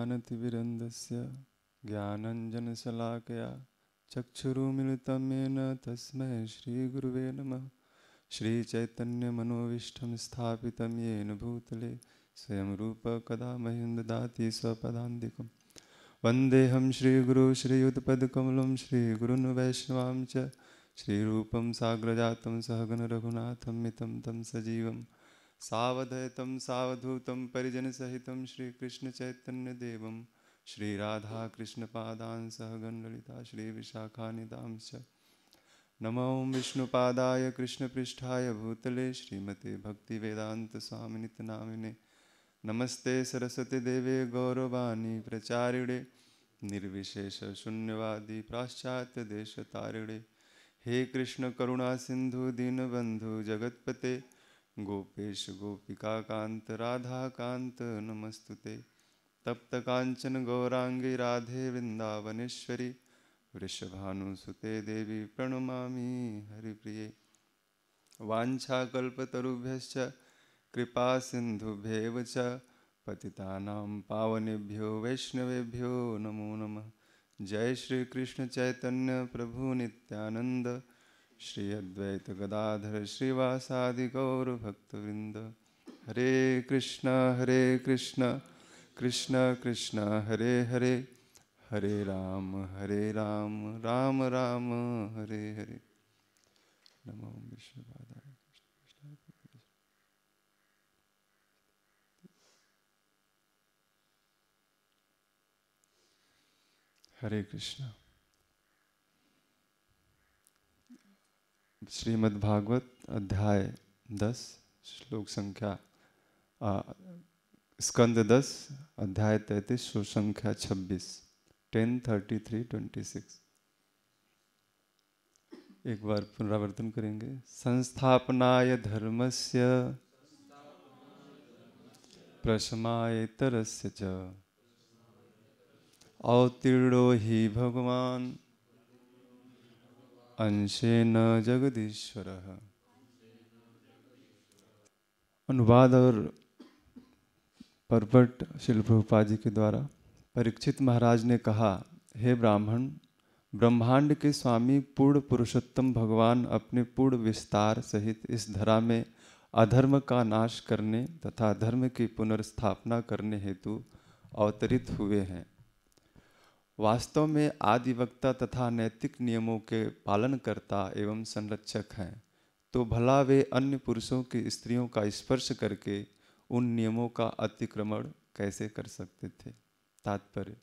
ज्ञानतिविरन्दस्य ज्ञानञ्जनशलाकया चक्षुरुमिलितं येन तस्मै श्रीगुरुवे नमः। श्रीचैतन्यमनोविष्ठं स्थापितं येन भूतले स्वयं रूप कदा मह्यं ददाति स्वपदान्तिकं। वन्देऽहं श्रीगुरु श्रीयुतपदकमलं श्रीगुरुन् वैष्णवां च। श्रीरूपं साग्रजातं सहगन रघुनाथं मितं तं सजीवं सावधयतं सावधूतं परिजनसहितं श्रीकृष्णचैतन्यदेवं सहगन ललिता श्रीविशाखानिदांश्च। नमो विष्णुपादाय कृष्णपृष्ठाय भूतले श्रीमते भक्तिवेदान्तस्वामिनित नामिने नमस्ते सरस्वतीदेवे गौरवाणी प्रचारिणे निर्विशेषशून्यवादी पाश्चात्यदेशतारिणे हे कृष्ण करुणा सिंधु दीनबंधु जगतपते गोपेश गोपिका कांत राधा कांत नमस्तुते। तप्त कांचन गौरांगी राधे वृंदावनेश्वरी। वृषभानुसुते देवी प्रणमामि हरिप्रिये। वाञ्छाकल्पतरुभ्यश्च कृपा सिन्धुभ्येव च, पतितानां पावनेभ्यो वैष्णवेभ्यो नमो नमः। जय श्री कृष्ण चैतन्य प्रभु नित्यानंद श्री अद्वैत गदाधर श्रीवासादि गौर भक्तवृंद हरे कृष्ण हरे कृष्ण कृष्ण कृष्ण, हरे हरे। हरे राम हरे राम राम राम, हरे हरे। नमो हरे कृष्ण। श्रीमद् भागवत अध्याय दस, श्लोक संख्या स्कंद दस, अध्याय तैतीस, श्लोक संख्या छब्बीस, ten, thirty three, twenty six. एक बार पुनरावर्तन करेंगे। संस्थापनाय धर्मस्य प्रशमायतरस्य च। अवतीर्णो ही भगवान। अंशेन जगदीश्वर। अनुवाद और परपट शिल प्रभुपा जी के द्वारा परीक्षित महाराज ने कहा, हे ब्राह्मण, ब्रह्मांड के स्वामी पूर्ण पुरुषोत्तम भगवान अपने पूर्ण विस्तार सहित इस धरा में अधर्म का नाश करने तथा धर्म की पुनर्स्थापना करने हेतु अवतरित हुए हैं। वास्तव में आदिवक्ता तथा नैतिक नियमों के पालनकर्ता एवं संरक्षक हैं तो भला वे अन्य पुरुषों की स्त्रियों का स्पर्श करके उन नियमों का अतिक्रमण कैसे कर सकते थे? तात्पर्य,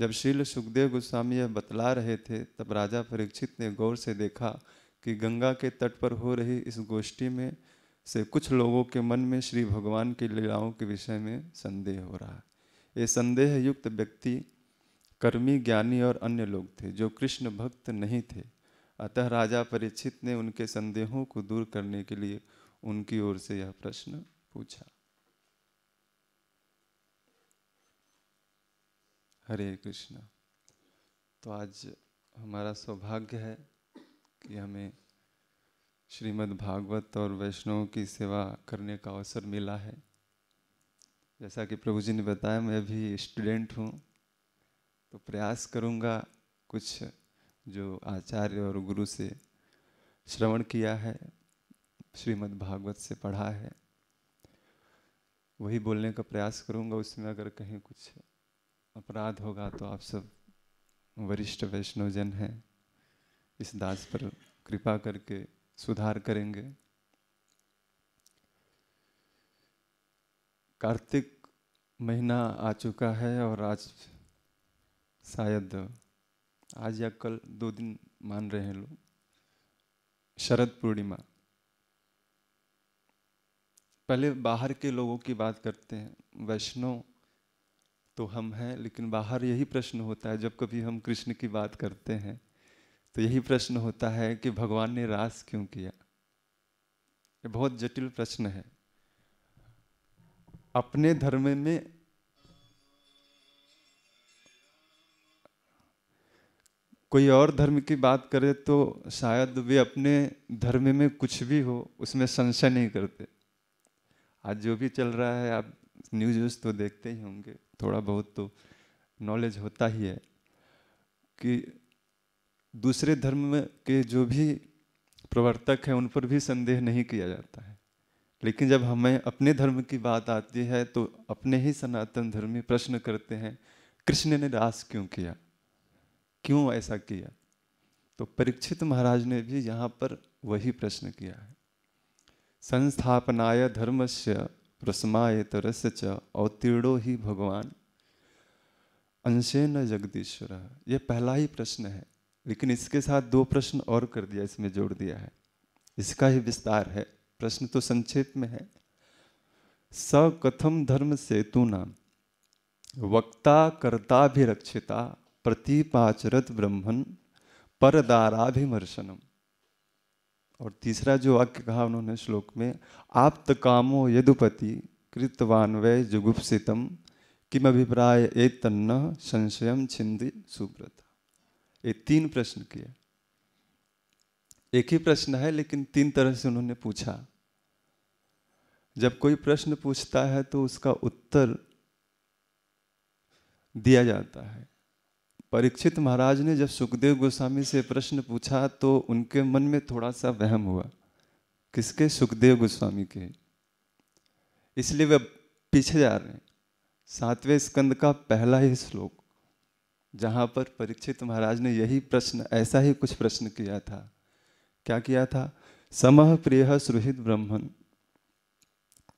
जब श्रील सुखदेव गोस्वामी यह बतला रहे थे, तब राजा परीक्षित ने गौर से देखा कि गंगा के तट पर हो रही इस गोष्ठी में से कुछ लोगों के मन में श्री भगवान की लीलाओं के विषय में संदेह हो रहा है। ये संदेह युक्त व्यक्ति कर्मी ज्ञानी और अन्य लोग थे, जो कृष्ण भक्त नहीं थे। अतः राजा परीक्षित ने उनके संदेहों को दूर करने के लिए उनकी ओर से यह प्रश्न पूछा। हरे कृष्ण तो आज हमारा सौभाग्य है कि हमें श्रीमद् भागवत और वैष्णव की सेवा करने का अवसर मिला है। जैसा कि प्रभु जी ने बताया, मैं भी स्टूडेंट हूँ तो प्रयास करूँगा कुछ जो आचार्य और गुरु से श्रवण किया है, श्रीमद् भागवत से पढ़ा है, वही बोलने का प्रयास करूँगा। उसमें अगर कहीं कुछ अपराध होगा तो आप सब वरिष्ठ वैष्णवजन हैं, इस दास पर कृपा करके सुधार करेंगे। कार्तिक महीना आ चुका है और आज शायद आज या कल दो दिन मान रहे हैं लोग। शरद पूर्णिमा। पहले बाहर के लोगों की बात करते हैं। वैष्णव तो हम हैं, लेकिन बाहर यही प्रश्न होता है, जब कभी हम कृष्ण की बात करते हैं तो यही प्रश्न होता है कि भगवान ने रास क्यों किया? ये बहुत जटिल प्रश्न है। अपने धर्म में कोई और धर्म की बात करे तो शायद वे अपने धर्म में कुछ भी हो, उसमें संशय नहीं करते। आज जो भी चल रहा है, आप न्यूज़ व्यूज़ तो देखते ही होंगे, थोड़ा बहुत तो नॉलेज होता ही है कि दूसरे धर्म के जो भी प्रवर्तक हैं, उन पर भी संदेह नहीं किया जाता है। लेकिन जब हमें अपने धर्म की बात आती है तो अपने ही सनातन धर्मी प्रश्न करते हैं, कृष्ण ने रास क्यों किया? क्यों ऐसा किया? तो परीक्षित महाराज ने भी यहाँ पर वही प्रश्न किया है। संस्थापनाय धर्म से प्रसमाय तरस च अवतीर्णो ही भगवान। अंशे न जगदीश्वर। ये पहला ही प्रश्न है, लेकिन इसके साथ दो प्रश्न और कर दिया, इसमें जोड़ दिया है। इसका ही विस्तार है। प्रश्न तो संक्षेप में है। स कथम धर्म सेतु नाम वक्ता कर्ता भी रक्षिता प्रतिपाचरत ब्रह्मन परदाराभिमर्शनम। और तीसरा जो वाक्य कहा उन्होंने श्लोक में आप कामो यदुपति कृतवान वै जुगुप्सितम किम अभिप्राय ए तन्न संशयम छिंदी सुब्रत ये तीन प्रश्न किए। एक ही प्रश्न है, लेकिन तीन तरह से उन्होंने पूछा। जब कोई प्रश्न पूछता है तो उसका उत्तर दिया जाता है। परीक्षित महाराज ने जब सुखदेव गोस्वामी से प्रश्न पूछा तो उनके मन में थोड़ा सा वहम हुआ। किसके? सुखदेव गोस्वामी के। इसलिए वे पीछे जा रहे हैं। सातवें स्कंद का पहला ही श्लोक, जहाँ पर परीक्षित महाराज ने यही प्रश्न, ऐसा ही कुछ प्रश्न किया था। क्या किया था? समह प्रिय सुहृद ब्रह्मन।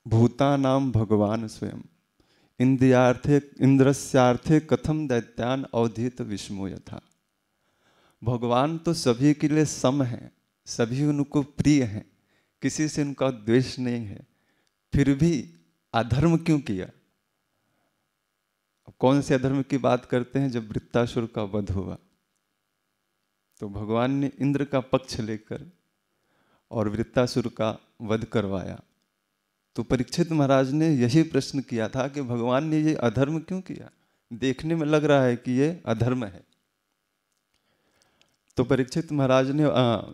भूता नाम भगवान स्वयं इंद्रियार्थे, इंद्रस्यार्थे कथम दैत्यान अवधित विष्णु यथा। भगवान तो सभी के लिए सम है, सभी उनको प्रिय हैं, किसी से उनका द्वेष नहीं है, फिर भी अधर्म क्यों किया? कौन से अधर्म की बात करते हैं जब वृत्तासुर का वध हुआ? तो भगवान ने इंद्र का पक्ष लेकर और वृत्तासुर का वध करवाया। तो परीक्षित महाराज ने यही प्रश्न किया था कि भगवान ने ये अधर्म क्यों किया? देखने में लग रहा है कि ये अधर्म है। तो परीक्षित महाराज ने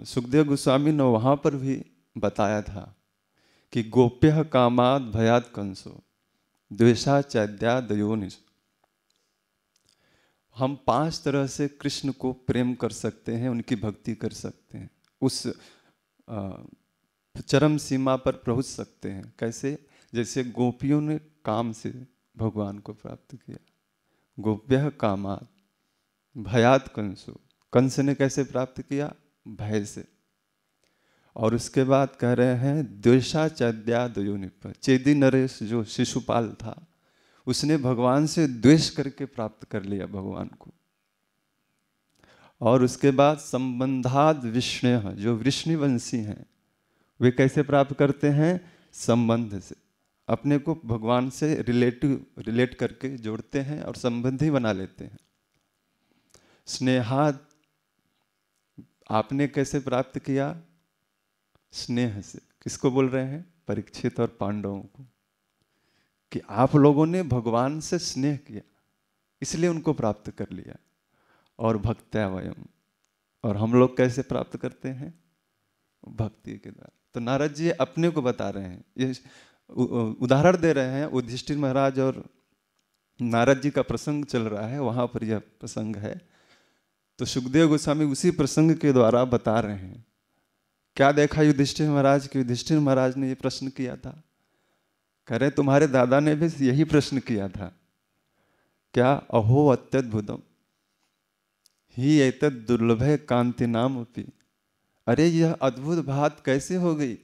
सुखदेव गोस्वामी ने वहाँ पर भी बताया था कि गोप्य कामाद भयात कंसो द्वेषा चैद्या दयोनिश हम पाँच तरह से कृष्ण को प्रेम कर सकते हैं, उनकी भक्ति कर सकते हैं। उस चरम सीमा पर पहुँच सकते हैं। कैसे? जैसे गोपियों ने काम से भगवान को प्राप्त किया। गोप्य कामात, भयात कंसु। कंस ने कैसे प्राप्त किया? भय से। और उसके बाद कह रहे हैं द्वेषा चद्या दयोनिप चेदी नरेश जो शिशुपाल था, उसने भगवान से द्वेष करके प्राप्त कर लिया भगवान को। और उसके बाद संबंधाद विष्णु जो वृष्णिवंशी हैं वे कैसे प्राप्त करते हैं? संबंध से। अपने को भगवान से रिलेटिव रिलेट करके जोड़ते हैं और संबंध ही बना लेते हैं। स्नेहाद आपने कैसे प्राप्त किया? स्नेह से। किसको बोल रहे हैं? परीक्षित और पांडवों को। कि आप लोगों ने भगवान से स्नेह किया, इसलिए उनको प्राप्त कर लिया। और भक्त्या वयम। और हम लोग कैसे प्राप्त करते हैं? भक्ति के द्वारा। तो नारद जी अपने को बता रहे हैं। ये उदाहरण दे रहे हैं उधिष्ठिर महाराज और नारद जी का प्रसंग चल रहा है, वहाँ पर यह प्रसंग है। तो सुखदेव गोस्वामी उसी प्रसंग के द्वारा बता रहे हैं। क्या देखा युधिष्ठिर महाराज की युधिष्ठिर महाराज ने यह प्रश्न किया था? कह रहे, तुम्हारे दादा ने भी यही प्रश्न किया था। क्या अहो अत्यद्भुतम? ही एक दुर्लभ कांति नाम अपी। अरे, यह अद्भुत बात कैसे हो गई?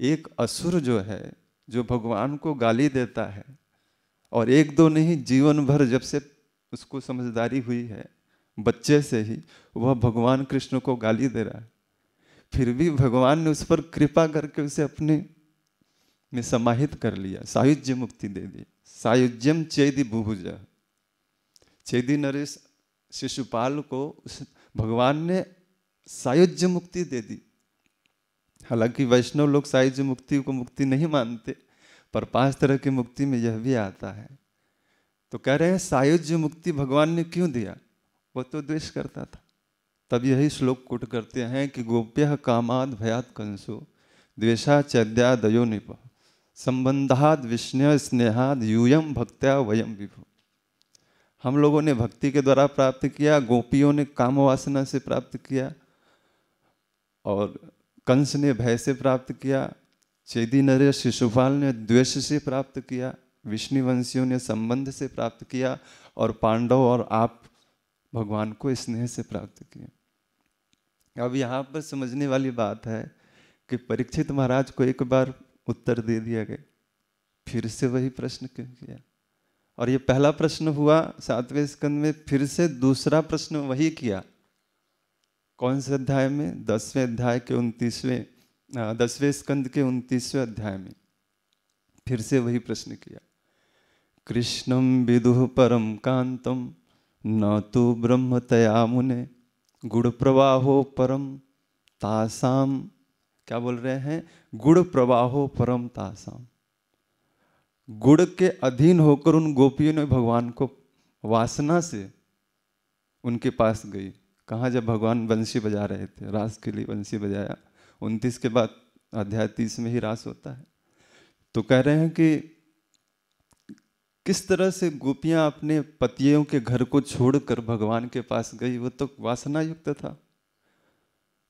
एक असुर जो है, जो भगवान को गाली देता है, और एक दो नहीं, जीवन भर जब से उसको समझदारी हुई है, बच्चे से ही, वह भगवान कृष्ण को गाली दे रहा है। फिर भी भगवान ने उस पर कृपा करके उसे अपने में समाहित कर लिया, सायुज्य मुक्ति दे दी। सायुज्यम चेदी बुभुज। चेदी नरेश शिशुपाल को उस, भगवान ने सायुज्य मुक्ति दे दी। हालाँकि वैष्णव लोग सायुज्य मुक्ति को मुक्ति नहीं मानते, पर पाँच तरह की मुक्ति में यह भी आता है। तो कह रहे हैं, सायुज्य मुक्ति भगवान ने क्यों दिया? वो तो द्वेष करता था। तब यही श्लोक कुट करते हैं कि गोप्य कामाद भयात कंसो द्वेषा चैद्या दयो निप, संबंधाद विष्णु स्नेहाद यूयम भक्त्या वयम विभु। हम लोगों ने भक्ति के द्वारा प्राप्त किया, गोपियों ने काम वासना से प्राप्त किया और कंस ने भय से प्राप्त किया, चेदी नरेश शिशुपाल ने द्वेष से प्राप्त किया, विष्णुवंशियों ने संबंध से प्राप्त किया और पांडव और आप भगवान को स्नेह से प्राप्त किया अब यहाँ पर समझने वाली बात है कि परीक्षित महाराज को एक बार उत्तर दे दिया गया। फिर से वही प्रश्न क्यों किया? और ये पहला प्रश्न हुआ सातवें स्कंद में, फिर से दूसरा प्रश्न वही किया। कौन से अध्याय में? दसवें अध्याय के उनतीसवें दसवें स्कंद के उनतीसवें अध्याय में। फिर से वही प्रश्न किया। कृष्णम विदुह परम कांतम न तो ब्रह्म तया मुने। गुड़ प्रवाहो परम तासाम क्या बोल रहे हैं? गुड़ प्रवाहो परम तासाम गुड़ के अधीन होकर उन गोपियों ने भगवान को वासना से उनके पास गई। कहा जब भगवान बंसी बजा रहे थे, रास के लिए बंसी बजाया, उनतीस के बाद अध्याय तीस में ही रास होता है। तो कह रहे हैं कि किस तरह से गोपियाँ अपने पतियों के घर को छोड़कर भगवान के पास गई, वो तो वासना युक्त था।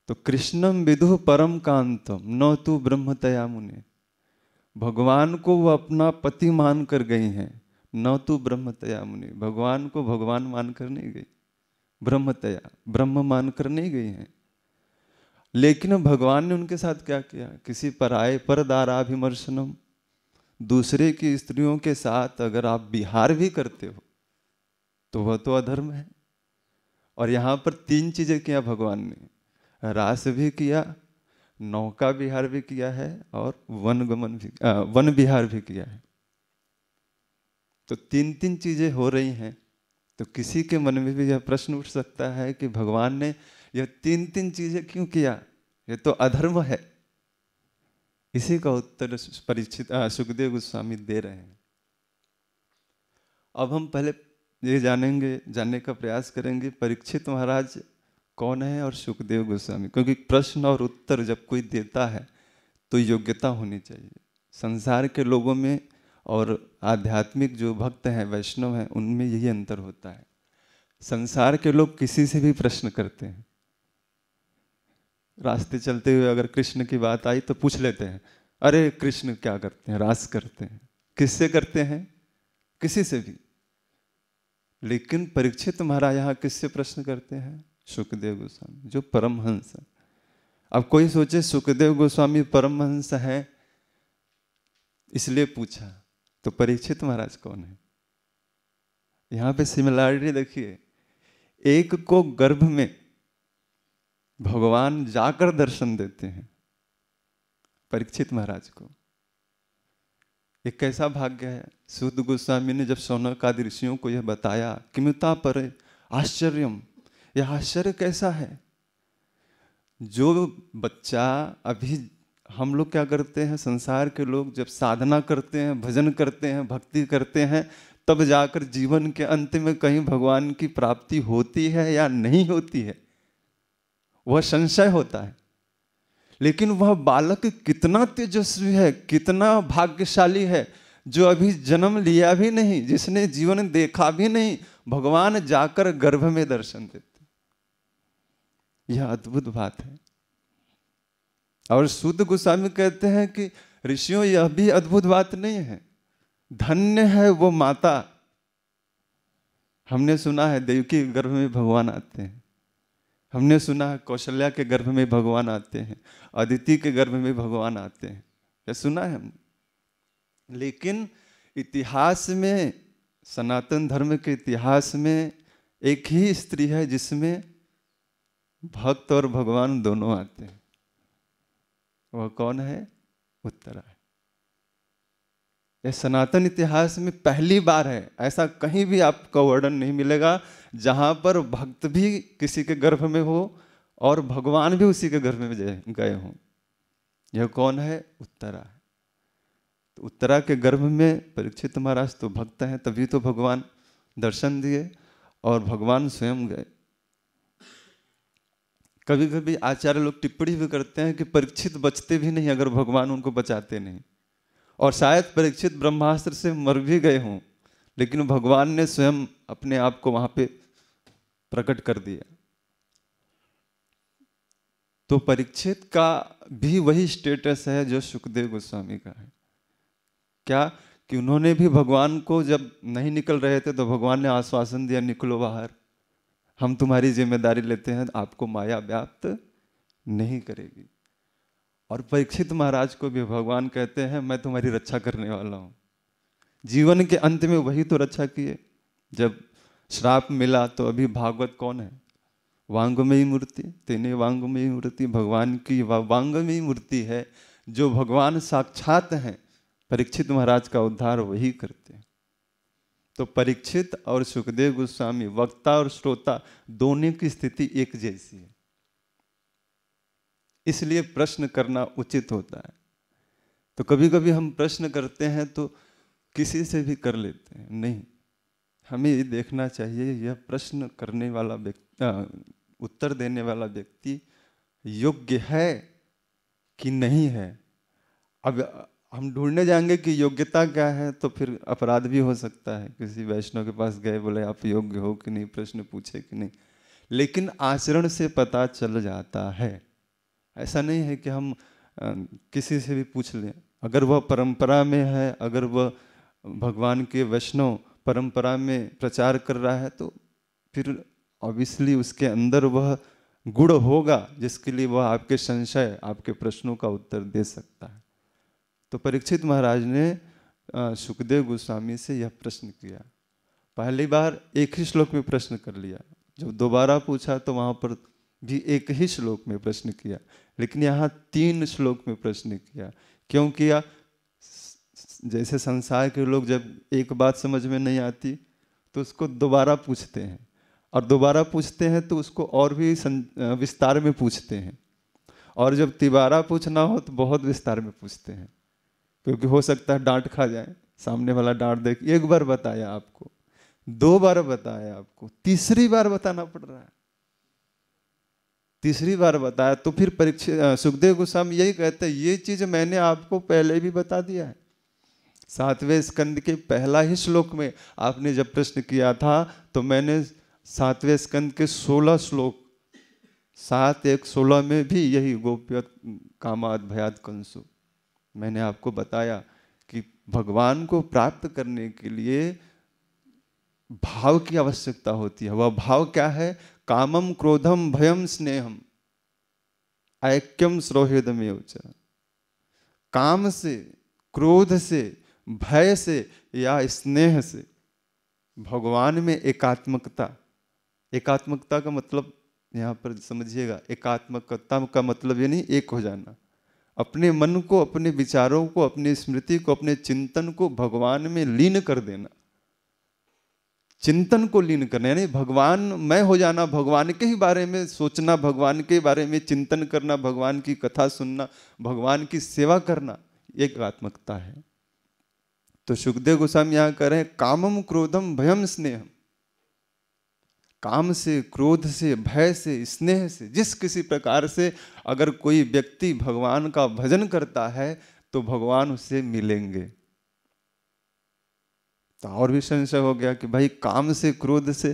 तो कृष्णम विदु परम कांतम, न तू ब्रह्म तया मुने। भगवान को वो अपना पति मान कर गई हैं, न तो ब्रह्मतया मुनि। भगवान को भगवान मानकर नहीं गई। ब्रह्मतया ब्रह्म मानकर नहीं गई हैं। लेकिन भगवान ने उनके साथ क्या किया? किसी पराये पर दाराभिमर्शनम दूसरे की स्त्रियों के साथ अगर आप बिहार भी करते हो तो वह तो अधर्म है। और यहाँ पर तीन चीज़ें किया भगवान ने। रास भी किया नौका विहार भी किया है और वन गमन भी आ, वन विहार भी किया है। तो तीन तीन चीज़ें हो रही हैं। तो किसी के मन में भी यह प्रश्न उठ सकता है कि भगवान ने यह तीन तीन चीज़ें क्यों किया? ये तो अधर्म है। इसी का उत्तर परीक्षित सुखदेव गोस्वामी दे रहे हैं। अब हम पहले ये जानेंगे, जानने का प्रयास करेंगे, परीक्षित महाराज कौन है और सुखदेव गोस्वामी? क्योंकि प्रश्न और उत्तर जब कोई देता है तो योग्यता होनी चाहिए। संसार के लोगों में और आध्यात्मिक जो भक्त हैं, वैष्णव हैं, उनमें यही अंतर होता है। संसार के लोग किसी से भी प्रश्न करते हैं। रास्ते चलते हुए अगर कृष्ण की बात आई तो पूछ लेते हैं, अरे कृष्ण क्या करते हैं? रास करते हैं। किससे करते हैं? किसी से भी। लेकिन परीक्षित महाराज यहाँ किससे प्रश्न करते हैं? सुखदेव गोस्वामी, जो परमहंस है। अब कोई सोचे, सुखदेव गोस्वामी परमहंस है? इसलिए पूछा। तो परीक्षित महाराज कौन है? यहाँ पे सिमिलरिटी देखिए। एक को गर्भ में भगवान जाकर दर्शन देते हैं परीक्षित महाराज को। एक कैसा भाग्य है? सुध गोस्वामी ने जब सोनक ऋषियों को यह बताया, किमता पर, आश्चर्यम, यह आश्चर्य कैसा है? जो बच्चा अभी हम लोग क्या करते हैं? संसार के लोग जब साधना करते हैं, भजन करते हैं, भक्ति करते हैं, तब जाकर जीवन के अंत में कहीं भगवान की प्राप्ति होती है या नहीं होती है? वह संशय होता है। लेकिन वह बालक कितना तेजस्वी है, कितना भाग्यशाली है, जो अभी जन्म लिया भी नहीं, जिसने जीवन देखा भी नहीं, भगवान जाकर गर्भ में दर्शन देते। यह अद्भुत बात है। और शुद्ध गोस्वामी कहते हैं कि, ऋषियों, यह भी अद्भुत बात नहीं है। धन्य है वो माता। हमने सुना है देव के गर्भ में भगवान आते हैं। हमने सुना है कौशल्या के गर्भ में भगवान आते हैं। अदिति के गर्भ में भगवान आते हैं। यह सुना है हमने। लेकिन इतिहास में, सनातन धर्म के इतिहास में एक ही स्त्री है जिसमें भक्त और भगवान दोनों आते हैं। वह कौन है? उत्तरा है। यह सनातन इतिहास में पहली बार है। ऐसा कहीं भी आपका वर्णन नहीं मिलेगा, जहाँ पर भक्त भी किसी के गर्भ में हो और भगवान भी उसी के गर्भ में गए हों। यह कौन है? उत्तरा है। तो उत्तरा के गर्भ में परीक्षित महाराज तो भक्त हैं, तभी तो भगवान दर्शन दिए और भगवान स्वयं गए। कभी कभी आचार्य लोग टिप्पणी भी करते हैं कि परीक्षित बचते भी नहीं, अगर भगवान उनको बचाते नहीं। और शायद परीक्षित ब्रह्मास्त्र से मर भी गए हों, लेकिन भगवान ने स्वयं अपने आप को वहाँ पे प्रकट कर दिया। तो परीक्षित का भी वही स्टेटस है जो सुखदेव गोस्वामी का है। क्या कि उन्होंने भी भगवान को जब नहीं निकल रहे थे तो भगवान ने आश्वासन दिया, निकलो बाहर। हम तुम्हारी ज़िम्मेदारी लेते हैं, आपको माया व्याप्त नहीं करेगी। और परीक्षित महाराज को भी भगवान कहते हैं, मैं तुम्हारी रक्षा करने वाला हूँ। जीवन के अंत में वही तो रक्षा किए। जब श्राप मिला तो अभी भागवत कौन है? वांगमयी मूर्ति, तेने वांगमयी मूर्ति, भगवान की वांगमयी मूर्ति है, जो भगवान साक्षात हैं। परीक्षित महाराज का उद्धार वही करते हैं। तो परीक्षित और सुखदेव गोस्वामी, वक्ता और श्रोता दोनों की स्थिति एक जैसी है। इसलिए प्रश्न करना उचित होता है। तो कभी कभी हम प्रश्न करते हैं तो किसी से भी कर लेते हैं। नहीं, हमें ये देखना चाहिए, यह प्रश्न करने वाला व्यक्ति उत्तर देने वाला व्यक्ति योग्य है कि नहीं है? अब हम ढूँढने जाएँगे कि योग्यता क्या है तो फिर अपराध भी हो सकता है। किसी वैष्णव के पास गए, बोले, आप योग्य हो कि नहीं? प्रश्न पूछे कि नहीं। लेकिन आचरण से पता चल जाता है। ऐसा नहीं है कि हम किसी से भी पूछ लें। अगर वह परंपरा में है, अगर वह भगवान के वैष्णव परंपरा में प्रचार कर रहा है तो फिर ऑब्वियसली उसके अंदर वह गुण होगा, जिसके लिए वह आपके संशय, आपके प्रश्नों का उत्तर दे सकता है। तो परीक्षित महाराज ने सुखदेव गोस्वामी से यह प्रश्न किया। पहली बार एक ही श्लोक में प्रश्न कर लिया। जब दोबारा पूछा तो वहाँ पर भी एक ही श्लोक में प्रश्न किया, लेकिन यहाँ तीन श्लोक में प्रश्न किया। क्यों किया? जैसे संसार के लोग जब एक बात समझ में नहीं आती तो उसको दोबारा पूछते हैं। और दोबारा पूछते हैं तो उसको और भी विस्तार में पूछते हैं। और जब तिबारा पूछना हो तो बहुत विस्तार में पूछते हैं। क्योंकि हो सकता है डांट खा जाए। सामने वाला डांट देख, एक बार बताया आपको, दो बार बताया आपको, तीसरी बार बताना पड़ रहा है। तीसरी बार बताया तो फिर परीक्षा सुखदेव गोस्वामी यही कहते हैं, ये चीज़ मैंने आपको पहले भी बता दिया है। सातवें स्कंद के पहला ही श्लोक में आपने जब प्रश्न किया था तो मैंने सातवें स्कंद के सोलह श्लोक, सात एक सोलह में भी यही गोप्य, कामाद, भयाद, कंसु मैंने आपको बताया कि भगवान को प्राप्त करने के लिए भाव की आवश्यकता होती है। वह भाव क्या है? कामम क्रोधम भयम स्नेहम ऐक्यम श्रोहिदमेव काम से, क्रोध से, भय से या स्नेह से भगवान में एकात्मकता एकात्मकता का मतलब यहाँ पर समझिएगा, एकात्मकता का मतलब ये नहीं, एक हो जाना। अपने मन को, अपने विचारों को, अपनी स्मृति को, अपने चिंतन को भगवान में लीन कर देना। चिंतन को लीन करना, यानी भगवान मैं हो जाना, भगवान के ही बारे में सोचना, भगवान के बारे में चिंतन करना, भगवान की कथा सुनना, भगवान की सेवा करना एक आत्मकता है। तो सुखदेव गोस्वामी यहाँ कह रहे हैं, कामम क्रोधम भयम स्नेह काम से, क्रोध से, भय से, स्नेह से, जिस किसी प्रकार से अगर कोई व्यक्ति भगवान का भजन करता है तो भगवान उससे मिलेंगे। तो और भी संशय हो गया कि भाई काम से, क्रोध से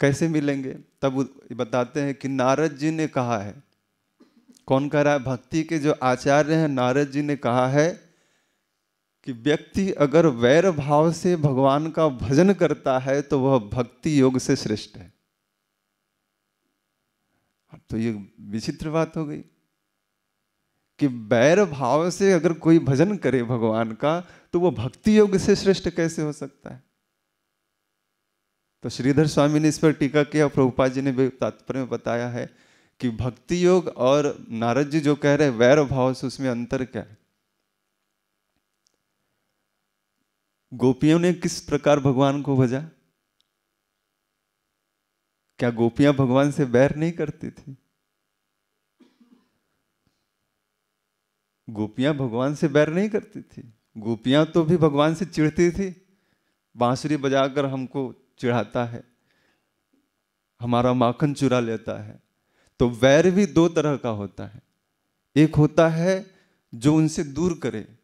कैसे मिलेंगे? तब बताते हैं कि नारद जी ने कहा है। कौन कह रहा है? भक्ति के जो आचार्य हैं, नारद जी ने कहा है कि व्यक्ति अगर वैर भाव से भगवान का भजन करता है तो वह भक्ति योग से श्रेष्ठ है। तो ये विचित्र बात हो गई कि वैर भाव से अगर कोई भजन करे भगवान का तो वह भक्ति योग से श्रेष्ठ कैसे हो सकता है? तो श्रीधर स्वामी ने इस पर टीका किया। प्रभुपा जी ने भी तात्पर्य बताया है कि भक्ति योग और नारद जी जो कह रहे हैं, वैर भाव से उसमें अंतर क्या है? गोपियों ने किस प्रकार भगवान को भजा? क्या गोपियाँ भगवान से बैर नहीं करती थी? गोपियाँ भगवान से बैर नहीं करती थी। गोपियाँ तो भी भगवान से चिढ़ती थी। बांसुरी बजाकर हमको चिढ़ाता है। हमारा माखन चुरा लेता है। तो वैर भी दो तरह का होता है। एक होता है जो उनसे दूर करे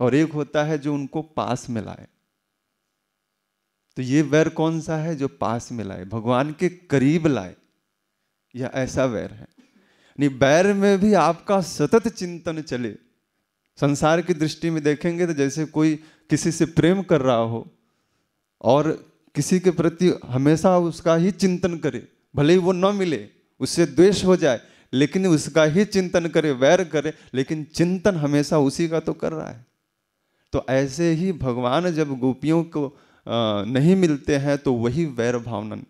और एक होता है जो उनको पास में लाए। तो ये वैर कौन सा है जो पास में लाए? भगवान के करीब लाए। यह ऐसा वैर है? नहीं बैर में भी आपका सतत चिंतन चले। संसार की दृष्टि में देखेंगे तो जैसे कोई किसी से प्रेम कर रहा हो और किसी के प्रति हमेशा उसका ही चिंतन करे, भले ही वो न मिले, उससे द्वेष हो जाए, लेकिन उसका ही चिंतन करे, वैर करे, लेकिन चिंतन हमेशा उसी का तो कर रहा है। तो ऐसे ही भगवान जब गोपियों को नहीं मिलते हैं तो वही वैर भावना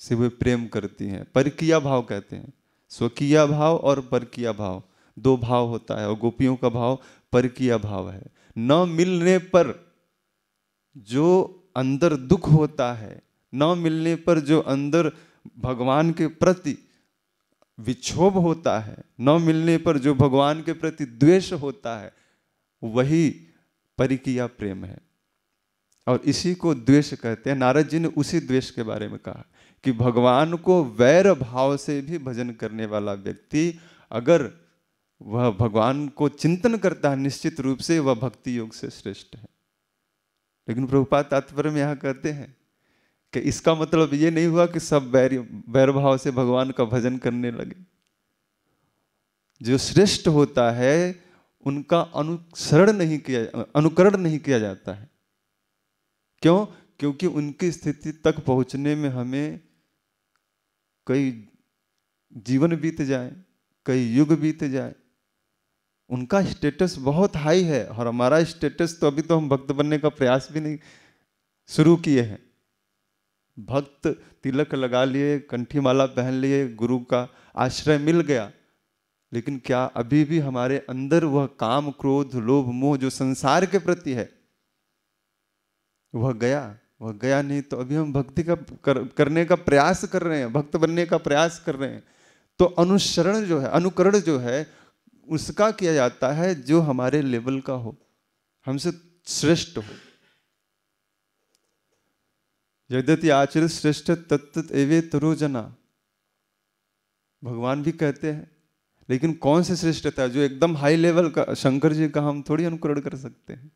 से वे प्रेम करती हैं। परकिया भाव कहते हैं। स्वकीय भाव और परकिया भाव। दो भाव होता है और गोपियों का भाव परकिया भाव है। न मिलने पर जो अंदर दुख होता है, न मिलने पर जो अंदर भगवान के प्रति विक्षोभ होता है, न मिलने पर जो भगवान के प्रति द्वेष होता है वही परिकिया प्रेम है। और इसी को द्वेष कहते हैं। नारद जी ने उसी द्वेष के बारे में कहा कि भगवान को वैर भाव से भी भजन करने वाला व्यक्ति अगर वह भगवान को चिंतन करता है, निश्चित रूप से वह भक्ति योग से श्रेष्ठ है। लेकिन प्रभुपात तात्पर्य में यहाँ कहते हैं कि इसका मतलब ये नहीं हुआ कि सब वैर वैर भाव से भगवान का भजन करने लगे। जो श्रेष्ठ होता है उनका अनुसरण नहीं किया, अनुकरण नहीं किया जाता है। क्यों? क्योंकि उनकी स्थिति तक पहुँचने में हमें कई जीवन बीत जाए, कई युग बीत जाए। उनका स्टेटस बहुत हाई है और हमारा स्टेटस तो अभी तो हम भक्त बनने का प्रयास भी नहीं, शुरू किए हैं। भक्त तिलक लगा लिए कंठी माला पहन लिए, गुरु का आश्रय मिल गया। लेकिन क्या अभी भी हमारे अंदर वह काम क्रोध लोभ मोह जो संसार के प्रति है वह गया वह गया नहीं तो अभी हम भक्ति का कर, करने का प्रयास कर रहे हैं भक्त बनने का प्रयास कर रहे हैं। तो अनुसरण जो है अनुकरण जो है उसका किया जाता है जो हमारे लेवल का हो हमसे श्रेष्ठ हो। यद्यति आचरित श्रेष्ठ तत्त एवे तरोजना भगवान भी कहते हैं लेकिन कौन से श्रेष्ठता जो एकदम हाई लेवल का, शंकर जी का हम थोड़ी अनुकरण कर सकते हैं?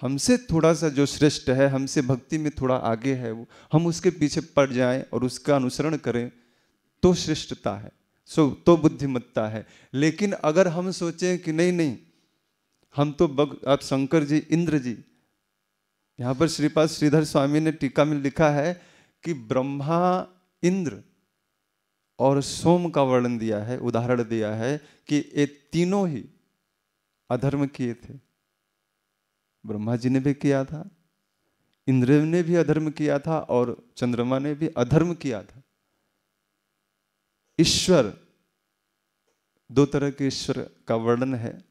हमसे थोड़ा सा जो श्रेष्ठ है, हमसे भक्ति में थोड़ा आगे है वो, हम उसके पीछे पड़ जाएँ और उसका अनुसरण करें तो श्रेष्ठता है, सो तो बुद्धिमत्ता है। लेकिन अगर हम सोचें कि नहीं नहीं, हम तो बग आप शंकर जी, इंद्र जी, यहाँ पर श्रीपाद श्रीधर स्वामी ने टीका में लिखा है कि ब्रह्मा, इंद्र और सोम का वर्णन दिया है, उदाहरण दिया है कि ये तीनों ही अधर्म किए थे। ब्रह्मा जी ने भी किया था, इंद्र ने भी अधर्म किया था और चंद्रमा ने भी अधर्म किया था। ईश्वर, दो तरह के ईश्वर का वर्णन है।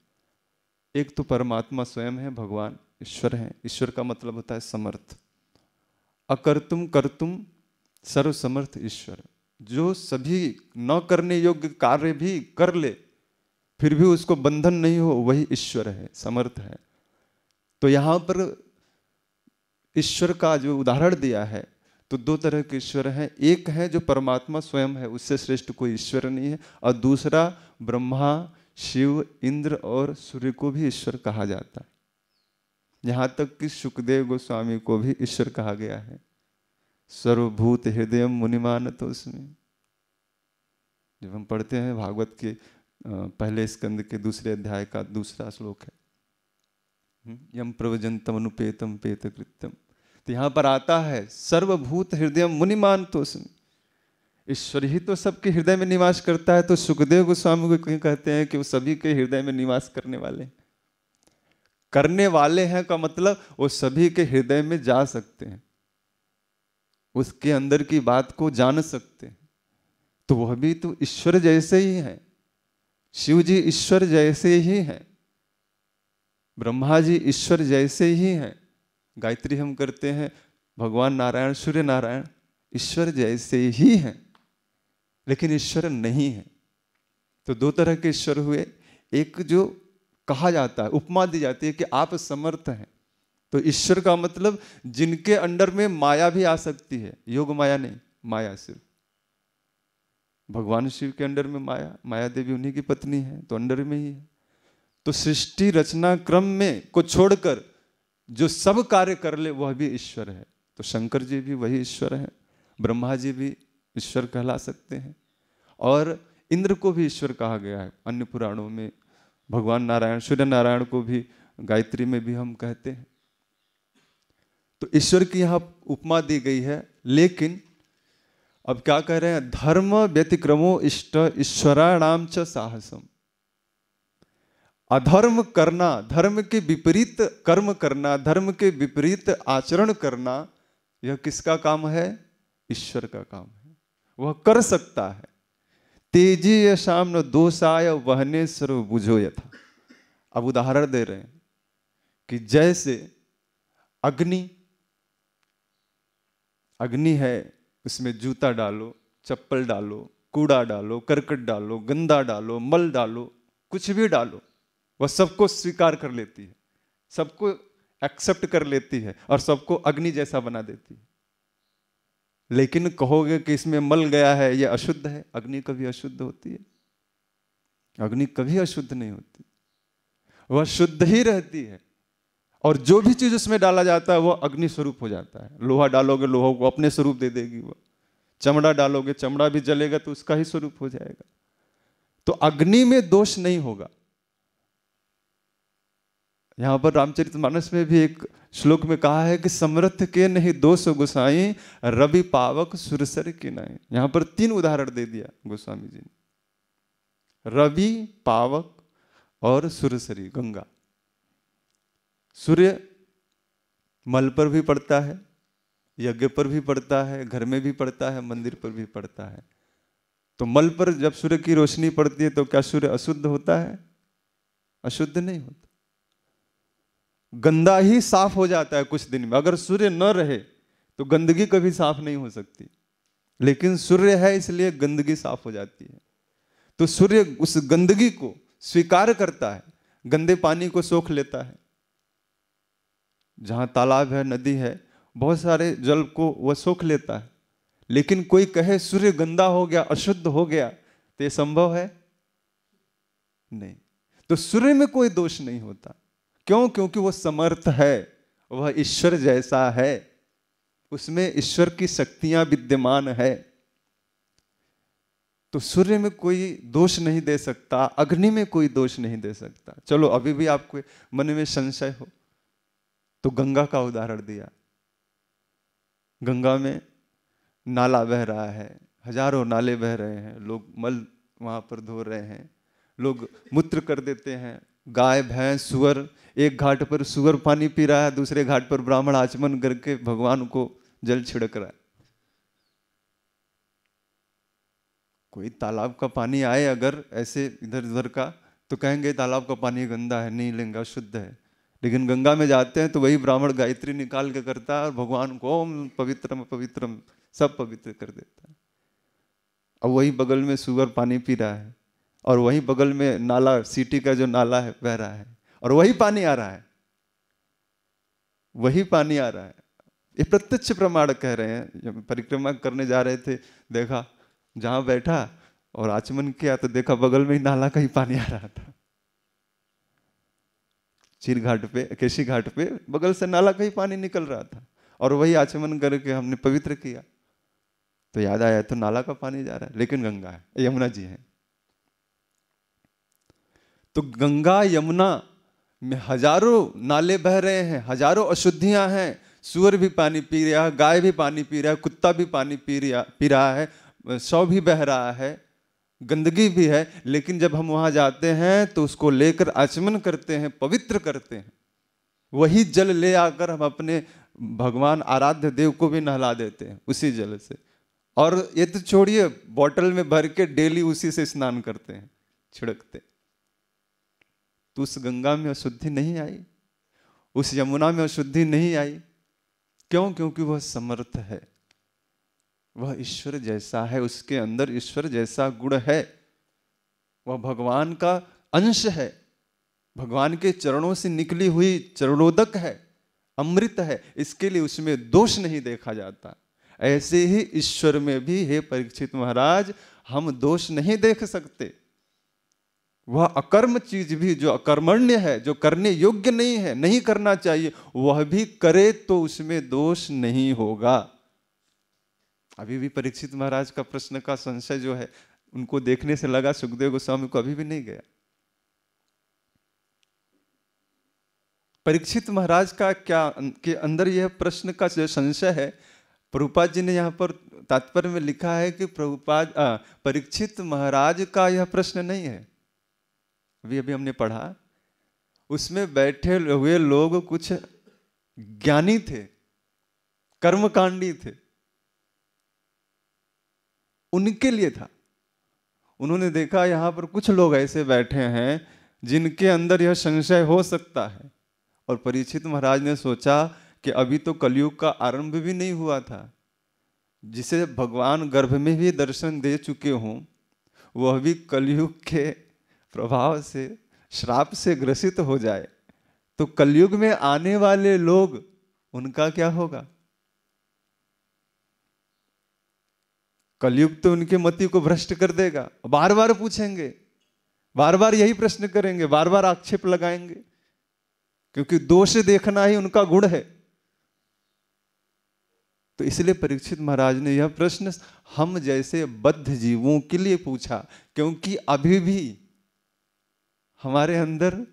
एक तो परमात्मा स्वयं है, भगवान ईश्वर है। ईश्वर का मतलब होता है समर्थ। अकर्तुम कर्तुम सर्वसमर्थ ईश्वर। जो सभी न करने योग्य कार्य भी कर ले, फिर भी उसको बंधन नहीं हो, वही ईश्वर है, समर्थ है। तो यहाँ पर ईश्वर का जो उदाहरण दिया है तो दो तरह के ईश्वर हैं। एक है जो परमात्मा स्वयं है, उससे श्रेष्ठ कोई ईश्वर नहीं है, और दूसरा ब्रह्मा, शिव, इंद्र और सूर्य को भी ईश्वर कहा जाता है। यहाँ तक कि सुखदेव गोस्वामी को भी ईश्वर कहा गया है। सर्वभूत हृदय मुनिमान तो उसमें। जब हम पढ़ते हैं भागवत के पहले स्कंद के दूसरे अध्याय का दूसरा श्लोक है। हम्म, यम प्रवजंतम अनुपेतम पेत कृत्यम तो यहाँ पर आता है सर्वभूत हृदय मुनिमान तो उसमें। ईश्वर ही तो सबके हृदय में निवास करता है तो सुखदेव गोस्वामी को कहीं कहते हैं कि वो सभी के हृदय में निवास करने वाले हैं? करने वाले हैं का मतलब वो सभी के हृदय में जा सकते हैं। उसके अंदर की बात को जान सकते। तो वह भी तो ईश्वर जैसे ही है। शिव जी ईश्वर जैसे ही हैं। ब्रह्मा जी ईश्वर जैसे ही हैं। गायत्री हम करते हैं, भगवान नारायण, सूर्य नारायण, ईश्वर जैसे ही हैं। लेकिन ईश्वर नहीं है। तो दो तरह के ईश्वर हुए। एक जो कहा जाता है, उपमा दी जाती है कि आप समर्थ हैं। तो ईश्वर का मतलब जिनके अंडर में माया भी आ सकती है। योग माया नहीं, माया सिर्फ़। भगवान शिव के अंडर में माया माया देवी उन्हीं की पत्नी है तो अंडर में ही है। तो सृष्टि रचना क्रम में को छोड़कर जो सब कार्य कर ले, वह भी ईश्वर है। तो शंकर जी भी वही ईश्वर है, ब्रह्मा जी भी ईश्वर कहला सकते हैं। और इंद्र को भी ईश्वर कहा गया है। अन्य पुराणों में भगवान नारायण, सूर्य नारायण को भी, गायत्री में भी हम कहते हैं। तो ईश्वर की यहाँ उपमा दी गई है, लेकिन अब क्या कह रहे हैं? धर्म व्यतिक्रमो इष्ट ईश्वराणाम च साहसम। अधर्म करना, धर्म के विपरीत कर्म करना, धर्म के विपरीत आचरण करना, यह किसका काम है? ईश्वर का काम है। वह कर सकता है। तेज़ी या शाम न दोषाय वहने सर्व बुझो यथा। अब उदाहरण दे रहे हैं कि जैसे अग्नि अग्नि है उसमें जूता डालो, चप्पल डालो, कूड़ा डालो, करकट डालो, गंदा डालो, मल डालो, कुछ भी डालो, वह सबको स्वीकार कर लेती है, सबको एक्सेप्ट कर लेती है और सबको अग्नि जैसा बना देती है। लेकिन कहोगे कि इसमें मल गया है यह अशुद्ध है, अग्नि कभी अशुद्ध होती है? अग्नि कभी अशुद्ध नहीं होती। वह शुद्ध ही रहती है। और जो भी चीज़ उसमें डाला जाता है वह अग्नि स्वरूप हो जाता है। लोहा डालोगे, लोहा को अपने स्वरूप दे देगी वह चमड़ा डालोगे, चमड़ा भी जलेगा तो उसका ही स्वरूप हो जाएगा। तो अग्नि में दोष नहीं होगा। यहाँ पर रामचरित मानस में भी एक श्लोक में कहा है कि समर्थ के नहीं दोष गोसाई, रवि पावक सुरसर के नहीं यहाँ पर तीन उदाहरण दे दिया गोस्वामी जी ने। रवि, पावक और सुरसरी, गंगा। सूर्य मल पर भी पड़ता है, यज्ञ पर भी पड़ता है, घर में भी पड़ता है, मंदिर पर भी पड़ता है। तो मल पर जब सूर्य की रोशनी पड़ती है तो क्या सूर्य अशुद्ध होता है? अशुद्ध नहीं होता। गंदा ही साफ़ हो जाता है कुछ दिन में। अगर सूर्य न रहे तो गंदगी कभी साफ़ नहीं हो सकती। लेकिन सूर्य है इसलिए गंदगी साफ़ हो जाती है। तो सूर्य उस गंदगी को स्वीकार करता है, गंदे पानी को सोख लेता है। जहाँ तालाब है, नदी है, बहुत सारे जल को वह सोख लेता है। लेकिन कोई कहे, सूर्य गंदा हो गया, अशुद्ध हो गया तो यह संभव है? नहीं। तो सूर्य में कोई दोष नहीं होता। क्यों? क्योंकि वह समर्थ है, वह ईश्वर जैसा है। उसमें ईश्वर की शक्तियाँ विद्यमान है। तो सूर्य में कोई दोष नहीं दे सकता, अग्नि में कोई दोष नहीं दे सकता। चलो, अभी भी आपको मन में संशय हो। तो गंगा का उदाहरण दिया। गंगा में नाला बह रहा है, हज़ारों नाले बह रहे हैं, लोग मल वहाँ पर धो रहे हैं, लोग मूत्र कर देते हैं, गाय, भैंस, सुअर, एक घाट पर सुअर पानी पी रहा है, दूसरे घाट पर ब्राह्मण आचमन करके भगवान को जल छिड़क रहा है। कोई तालाब का पानी आए अगर ऐसे इधर उधर का तो कहेंगे, तालाब का पानी गंदा है, नहीं, लेंगे शुद्ध है। लेकिन गंगा में जाते हैं तो वही ब्राह्मण गायत्री निकाल के करता है और भगवान को ओम पवित्रम पवित्रम सब पवित्र कर देता है। अब वही बगल में सुअर पानी पी रहा है और वही बगल में नाला, सिटी का जो नाला है, बह रहा है और वही पानी आ रहा है। वही पानी आ रहा है। ये प्रत्यक्ष प्रमाण कह रहे हैं। जब परिक्रमा करने जा रहे थे, देखा, जहाँ बैठा और आचमन किया तो देखा बगल में ही नाला का ही पानी आ रहा था। चीर घाट पे केसी घाट पे, बगल से नाला का ही पानी निकल रहा था। और वही आचमन करके हमने पवित्र किया। तो याद आया तो नाला का पानी जा रहा है, लेकिन गंगा है, यमुना जी है। तो गंगा, यमुना में हज़ारों नाले बह रहे हैं, हज़ारों अशुद्धियाँ हैं। सुअर भी पानी पी रहा है, गाय भी पानी पी रहा है, कुत्ता भी पानी पी रहा पी रहा है सौ भी बह रहा है। गंदगी भी है, लेकिन जब हम वहाँ जाते हैं तो उसको लेकर आचमन करते हैं, पवित्र करते हैं। वही जल ले आकर हम अपने भगवान आराध्य देव को भी नहला देते हैं, उसी जल से। और ये तो छोड़िए, बॉटल में भर के डेली उसी से स्नान करते हैं, छिड़कते। तो उस गंगा में अशुद्धि नहीं आई, उस यमुना में अशुद्धि नहीं आई। क्यों? क्योंकि वह समर्थ है। वह ईश्वर जैसा है, उसके अंदर ईश्वर जैसा गुण है। वह भगवान का अंश है। भगवान के चरणों से निकली हुई चरणोदक है, अमृत है। इसके लिए उसमें दोष नहीं देखा जाता। ऐसे ही ईश्वर में भी, हे परीक्षित महाराज, हम दोष नहीं देख सकते। वह अकर्म चीज़ भी, जो अकर्मण्य है, जो करने योग्य नहीं है, नहीं करना चाहिए, वह भी करे तो उसमें दोष नहीं होगा। अभी भी परीक्षित महाराज का प्रश्न का संशय जो है, उनको देखने से लगा सुखदेव गोस्वामी को अभी भी नहीं गया। परीक्षित महाराज का क्या, के अंदर यह प्रश्न का जो संशय है, प्रभुपाद जी ने यहाँ पर तात्पर्य में लिखा है कि प्रभुपाद परीक्षित महाराज का यह प्रश्न नहीं है। अभी अभी हमने पढ़ा, उसमें बैठे हुए लोग कुछ ज्ञानी थे, कर्मकांडी थे। उनके लिए था। उन्होंने देखा, यहाँ पर कुछ लोग ऐसे बैठे हैं जिनके अंदर यह संशय हो सकता है। और परीक्षित महाराज ने सोचा कि अभी तो कलयुग का आरंभ भी नहीं हुआ था। जिसे भगवान गर्भ में भी दर्शन दे चुके हों, वह भी कलयुग के प्रभाव से, श्राप से ग्रसित हो जाए। तो कलयुग में आने वाले लोग, उनका क्या होगा? कलयुग तो उनके मति को भ्रष्ट कर देगा। बार बार पूछेंगे। बार बार यही प्रश्न करेंगे। बार बार आक्षेप लगाएँगे। क्योंकि दोष देखना ही उनका गुण है। तो इसलिए परीक्षित महाराज ने यह प्रश्न हम जैसे बद्ध जीवों के लिए पूछा, क्योंकि अभी भी हमारे अंदर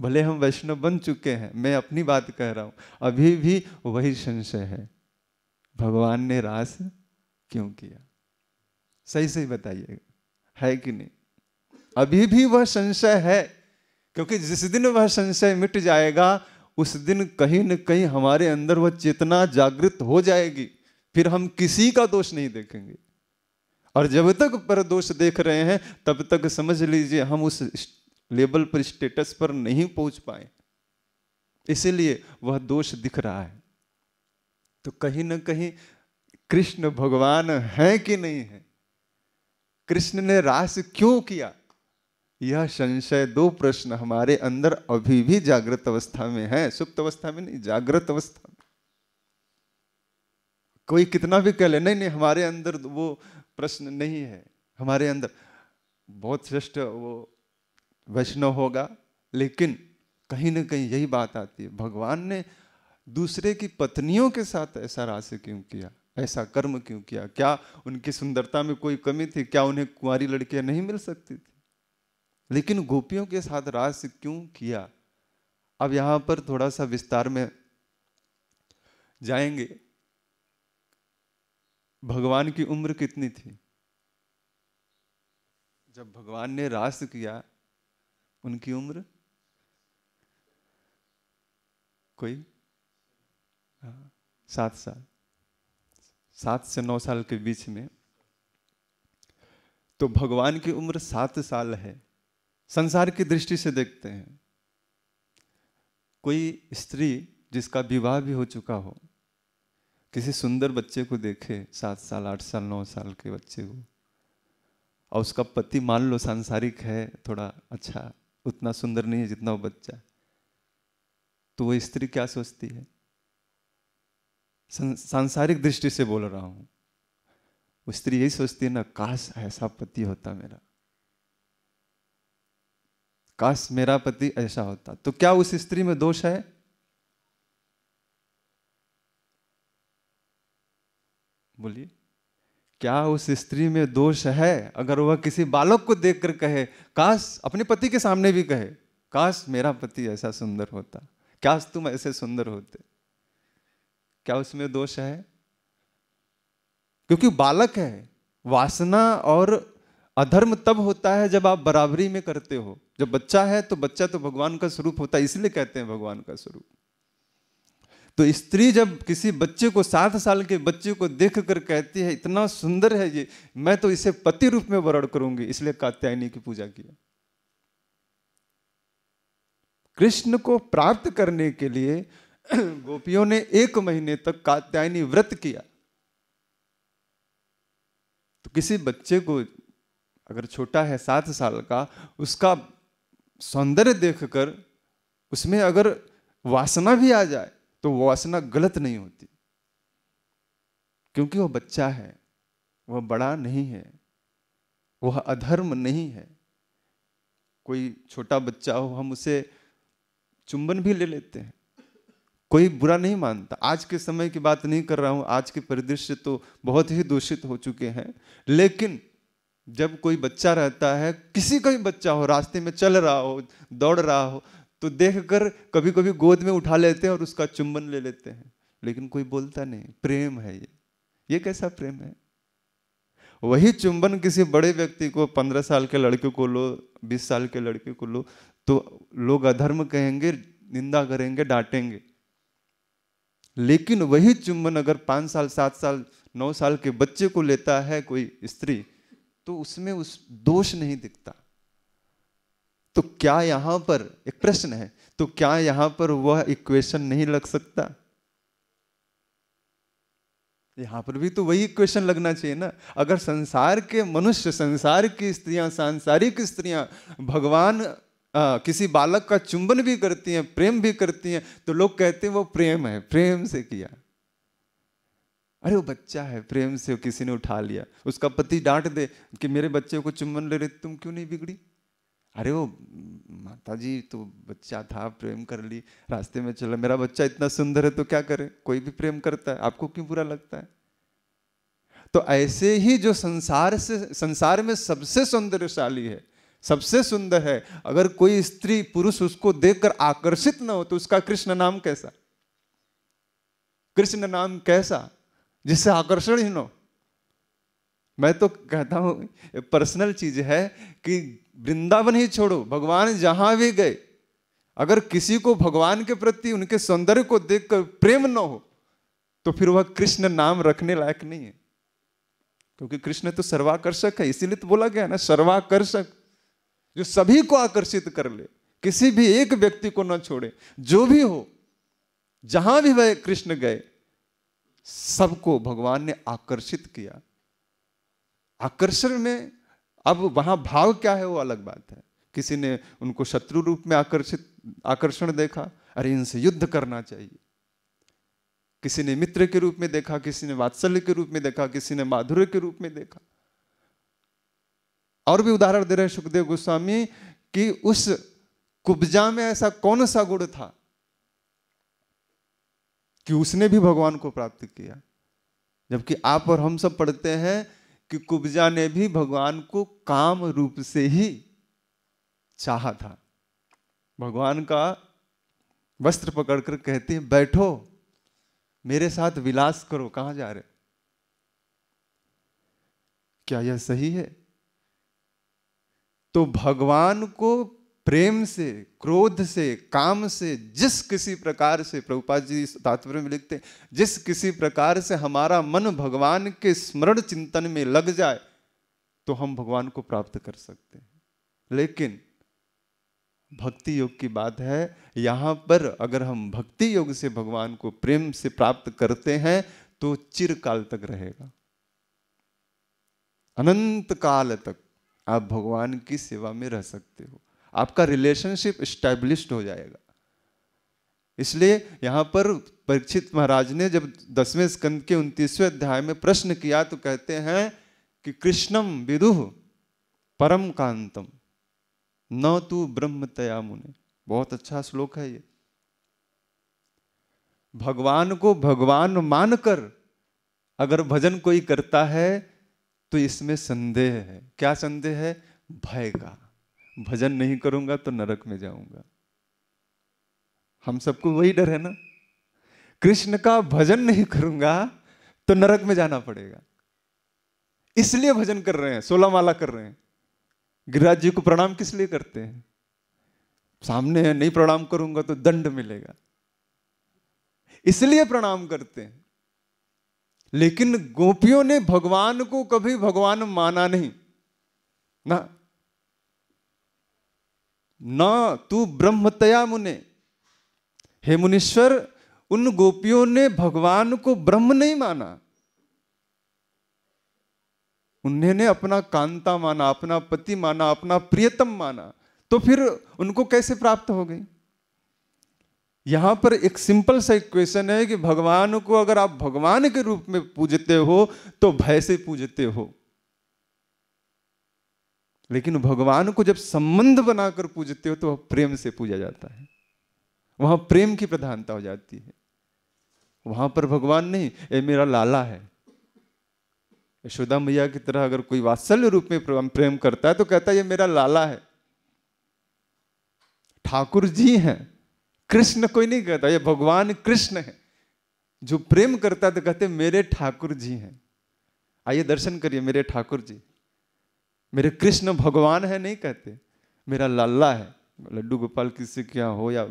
भले हम वैष्णव बन चुके हैं, मैं अपनी बात कह रहा हूँ, अभी भी वही संशय है। भगवान ने रास क्यों किया? सही सही बताइएगा। है कि नहीं? अभी भी वह संशय है, क्योंकि जिस दिन वह संशय मिट जाएगा, उस दिन कहीं न कहीं हमारे अंदर वह चेतना जागृत हो जाएगी। फिर हम किसी का दोष नहीं देखेंगे। और जब तक पर दोष देख रहे हैं, तब तक समझ लीजिए, हम उस लेवल पर, स्टेटस पर नहीं पहुँच पाए। इसीलिए वह दोष दिख रहा है। तो कहीं ना कहीं कृष्ण भगवान है कि नहीं है? कृष्ण ने रास क्यों किया? यह संशय दो प्रश्न हमारे अंदर अभी भी जागृत अवस्था में है, सुप्त अवस्था में नहीं, जागृत अवस्था में। कोई कितना भी कह ले, नहीं नहीं, हमारे अंदर वो प्रश्न नहीं है। हमारे अंदर बहुत श्रेष्ठ वो वैष्णव होगा, लेकिन कहीं ना कहीं यही बात आती है, भगवान ने दूसरे की पत्नियों के साथ ऐसा राशि क्यों किया? ऐसा कर्म क्यों किया? क्या उनकी सुंदरता में कोई कमी थी? क्या उन्हें कुंवारी लड़कियाँ नहीं मिल सकती थी? लेकिन गोपियों के साथ रास क्यों किया? अब यहाँ पर थोड़ा सा विस्तार में जाएँगे। भगवान की उम्र कितनी थी? जब भगवान ने रास किया उनकी उम्र? कोई? हाँ, सात साल। सात से नौ साल के बीच में तो भगवान की उम्र सात साल है। संसार की दृष्टि से देखते हैं। कोई स्त्री जिसका विवाह भी हो चुका हो, किसी सुंदर बच्चे को देखे, सात साल, आठ साल, नौ साल के बच्चे को, और उसका पति मान लो सांसारिक है, थोड़ा अच्छा उतना सुंदर नहीं है जितना वो बच्चा तो वो स्त्री क्या सोचती है? सांसारिक दृष्टि से बोल रहा हूँ। वो स्त्री यही सोचती है, ना, काश ऐसा पति होता मेरा। काश मेरा पति ऐसा होता। तो क्या उस स्त्री में दोष है? बोलिए। क्या उस स्त्री में दोष है? अगर वह किसी बालक को देखकर कहे, काश अपने पति के सामने भी कहे, काश मेरा पति ऐसा सुंदर होता क्या तुम ऐसे सुंदर होते। क्या उसमें दोष है? क्योंकि बालक है, वासना और अधर्म तब होता है जब आप बराबरी में करते हो। जब बच्चा है तो बच्चा तो भगवान का स्वरूप होता है, इसलिए कहते हैं भगवान का स्वरूप। तो स्त्री जब किसी बच्चे को, सात साल के बच्चे को देख कर कहती है, इतना सुंदर है ये, मैं तो इसे पति रूप में वर्ण करूँगी। इसलिए कात्यायनी की पूजा किया कृष्ण को प्राप्त करने के लिए गोपियों ने एक महीने तक कात्यायनी व्रत किया। तो किसी बच्चे को अगर छोटा है सात साल का, उसका सौंदर्य देखकर उसमें अगर वासना भी आ जाए तो वासना गलत नहीं होती। क्योंकि वह बच्चा है, वह बड़ा नहीं है, वह अधर्म नहीं है। कोई छोटा बच्चा हो, हम उसे चुंबन भी ले लेते हैं। कोई बुरा नहीं मानता। आज के समय की बात नहीं कर रहा हूँ, आज के परिदृश्य तो बहुत ही दूषित हो चुके हैं। लेकिन जब कोई बच्चा रहता है, किसी का भी बच्चा हो, रास्ते में चल रहा हो, दौड़ रहा हो तो देखकर कभी कभी गोद में उठा लेते हैं और उसका चुंबन ले लेते हैं। लेकिन कोई बोलता नहीं, प्रेम है ये। ये कैसा प्रेम है? वही चुंबन किसी बड़े व्यक्ति को, पंद्रह साल के लड़के को लो, बीस साल के लड़के को लो तो लोग अधर्म कहेंगे, निंदा करेंगे, डांटेंगे। लेकिन वही चुंबन अगर पाँच साल, सात साल, नौ साल के बच्चे को लेता है कोई स्त्री तो उसमें उस दोष नहीं दिखता। तो क्या यहाँ पर, एक प्रश्न है तो क्या यहाँ पर वह इक्वेशन नहीं लग सकता? यहाँ पर भी तो वही इक्वेशन लगना चाहिए ना। अगर संसार के मनुष्य, संसार की स्त्रियाँ, सांसारिक स्त्रियाँ, भगवान आ, किसी बालक का चुंबन भी करती हैं प्रेम भी करती हैं तो लोग कहते हैं वो प्रेम है प्रेम से किया। अरे वो बच्चा है प्रेम से किसी ने उठा लिया। उसका पति डांट दे कि मेरे बच्चे को चुंबन ले रहे तुम क्यों नहीं बिगड़ी? अरे वो माता जी तो बच्चा था प्रेम कर ली रास्ते में चला मेरा बच्चा इतना सुंदर है तो क्या करे? कोई भी प्रेम करता है आपको क्यों बुरा लगता है? तो ऐसे ही जो संसार से संसार में सबसे सौंदर्यशाली है सबसे सुंदर है। अगर कोई स्त्री पुरुष उसको देखकर आकर्षित ना हो तो उसका कृष्ण नाम कैसा? कृष्ण नाम कैसा? जिससे आकर्षण ही। हो मैं तो कहता हूँ पर्सनल चीज़ है कि वृंदावन ही छोड़ो, भगवान जहाँ भी गए। अगर किसी को भगवान के प्रति उनके सौंदर्य को देखकर प्रेम न हो तो फिर वह कृष्ण नाम रखने लायक नहीं है। क्योंकि कृष्ण तो सर्वाकर्षक है, इसीलिए तो बोला गया ना, सर्वाकर्षक। जो सभी को आकर्षित कर ले, किसी भी एक व्यक्ति को न छोड़े, जो भी हो, जहाँ भी वह कृष्ण गए, सबको भगवान ने आकर्षित किया। आकर्षण में अब वहाँ भाव क्या है वो अलग बात है। किसी ने उनको शत्रु रूप में आकर्षित, आकर्षण देखा, अरे इनसे युद्ध करना चाहिए। किसी ने मित्र के रूप में देखा, किसी ने वात्सल्य के रूप में देखा, किसी ने माधुर्य के रूप में देखा। और भी उदाहरण दे रहे हैं सुखदेव गोस्वामी कि उस कुब्जा में ऐसा कौन सा गुण था कि उसने भी भगवान को प्राप्त किया? जबकि आप और हम सब पढ़ते हैं कि कुब्जा ने भी भगवान को काम रूप से ही चाहा था। भगवान का वस्त्र पकड़कर कहते हैं, बैठो, मेरे साथ विलास करो, कहाँ जा रहे क्या यह सही है? तो भगवान को प्रेम से, क्रोध से, काम से, जिस किसी प्रकार से, प्रभुपाद जी तात्पर्य में लिखते जिस किसी प्रकार से हमारा मन भगवान के स्मरण चिंतन में लग जाए तो हम भगवान को प्राप्त कर सकते हैं। लेकिन भक्ति योग की बात है, यहाँ पर अगर हम भक्ति योग से भगवान को प्रेम से प्राप्त करते हैं तो चिरकाल तक रहेगा। अनंत काल तक। आप भगवान की सेवा में रह सकते हो। आपका रिलेशनशिप स्टैब्लिश्ड हो जाएगा। इसलिए यहाँ पर परीक्षित महाराज ने जब दसवें स्कंद के उन्तीसवें अध्याय में प्रश्न किया तो कहते हैं कि कृष्णम विदुह परम कांतम, न तू ब्रह्म तया मुने। बहुत अच्छा श्लोक है ये। भगवान को भगवान मानकर अगर भजन कोई करता है तो इसमें संदेह है। क्या संदेह है? भय का। भजन नहीं करूँगा तो नरक में जाऊँगा। हम सबको वही डर है ना? कृष्ण का भजन नहीं करूँगा तो नरक में जाना पड़ेगा। इसलिए भजन कर रहे हैं सोलह माला कर रहे हैं। गिरिराज जी को प्रणाम किस लिए करते हैं? सामने है, नहीं प्रणाम करूँगा तो दंड मिलेगा। इसलिए प्रणाम करते हैं। लेकिन गोपियों ने भगवान को कभी भगवान माना नहीं। ना। न, तू ब्रह्मतया मुने। हे मुनीश्वर, उन गोपियों ने भगवान को ब्रह्म नहीं माना। उन्होंने अपना कांता माना, अपना पति माना, अपना प्रियतम माना। तो फिर उनको कैसे प्राप्त हो गई? यहाँ पर एक सिंपल सा इक्वेशन है कि भगवान को अगर आप भगवान के रूप में पूजते हो तो भय से पूजते हो। लेकिन भगवान को जब संबंध बनाकर पूजते हो तो वह प्रेम से पूजा जाता है। वहाँ प्रेम की प्रधानता हो जाती है। वहाँ पर भगवान नहीं ये मेरा लाला है। यशोदा मैया की तरह अगर कोई वात्सल्य रूप में प्रेम करता है तो कहता है, ये मेरा लाला है। ठाकुर जी हैं। कृष्ण कोई नहीं कहता, ये भगवान कृष्ण है। जो प्रेम करता तो कहते मेरे ठाकुर जी हैं। आइए दर्शन करिए, मेरे ठाकुर जी। मेरे कृष्ण भगवान है, नहीं कहते। मेरा लल्ला है। लड्डू गोपाल किसी क्या हो या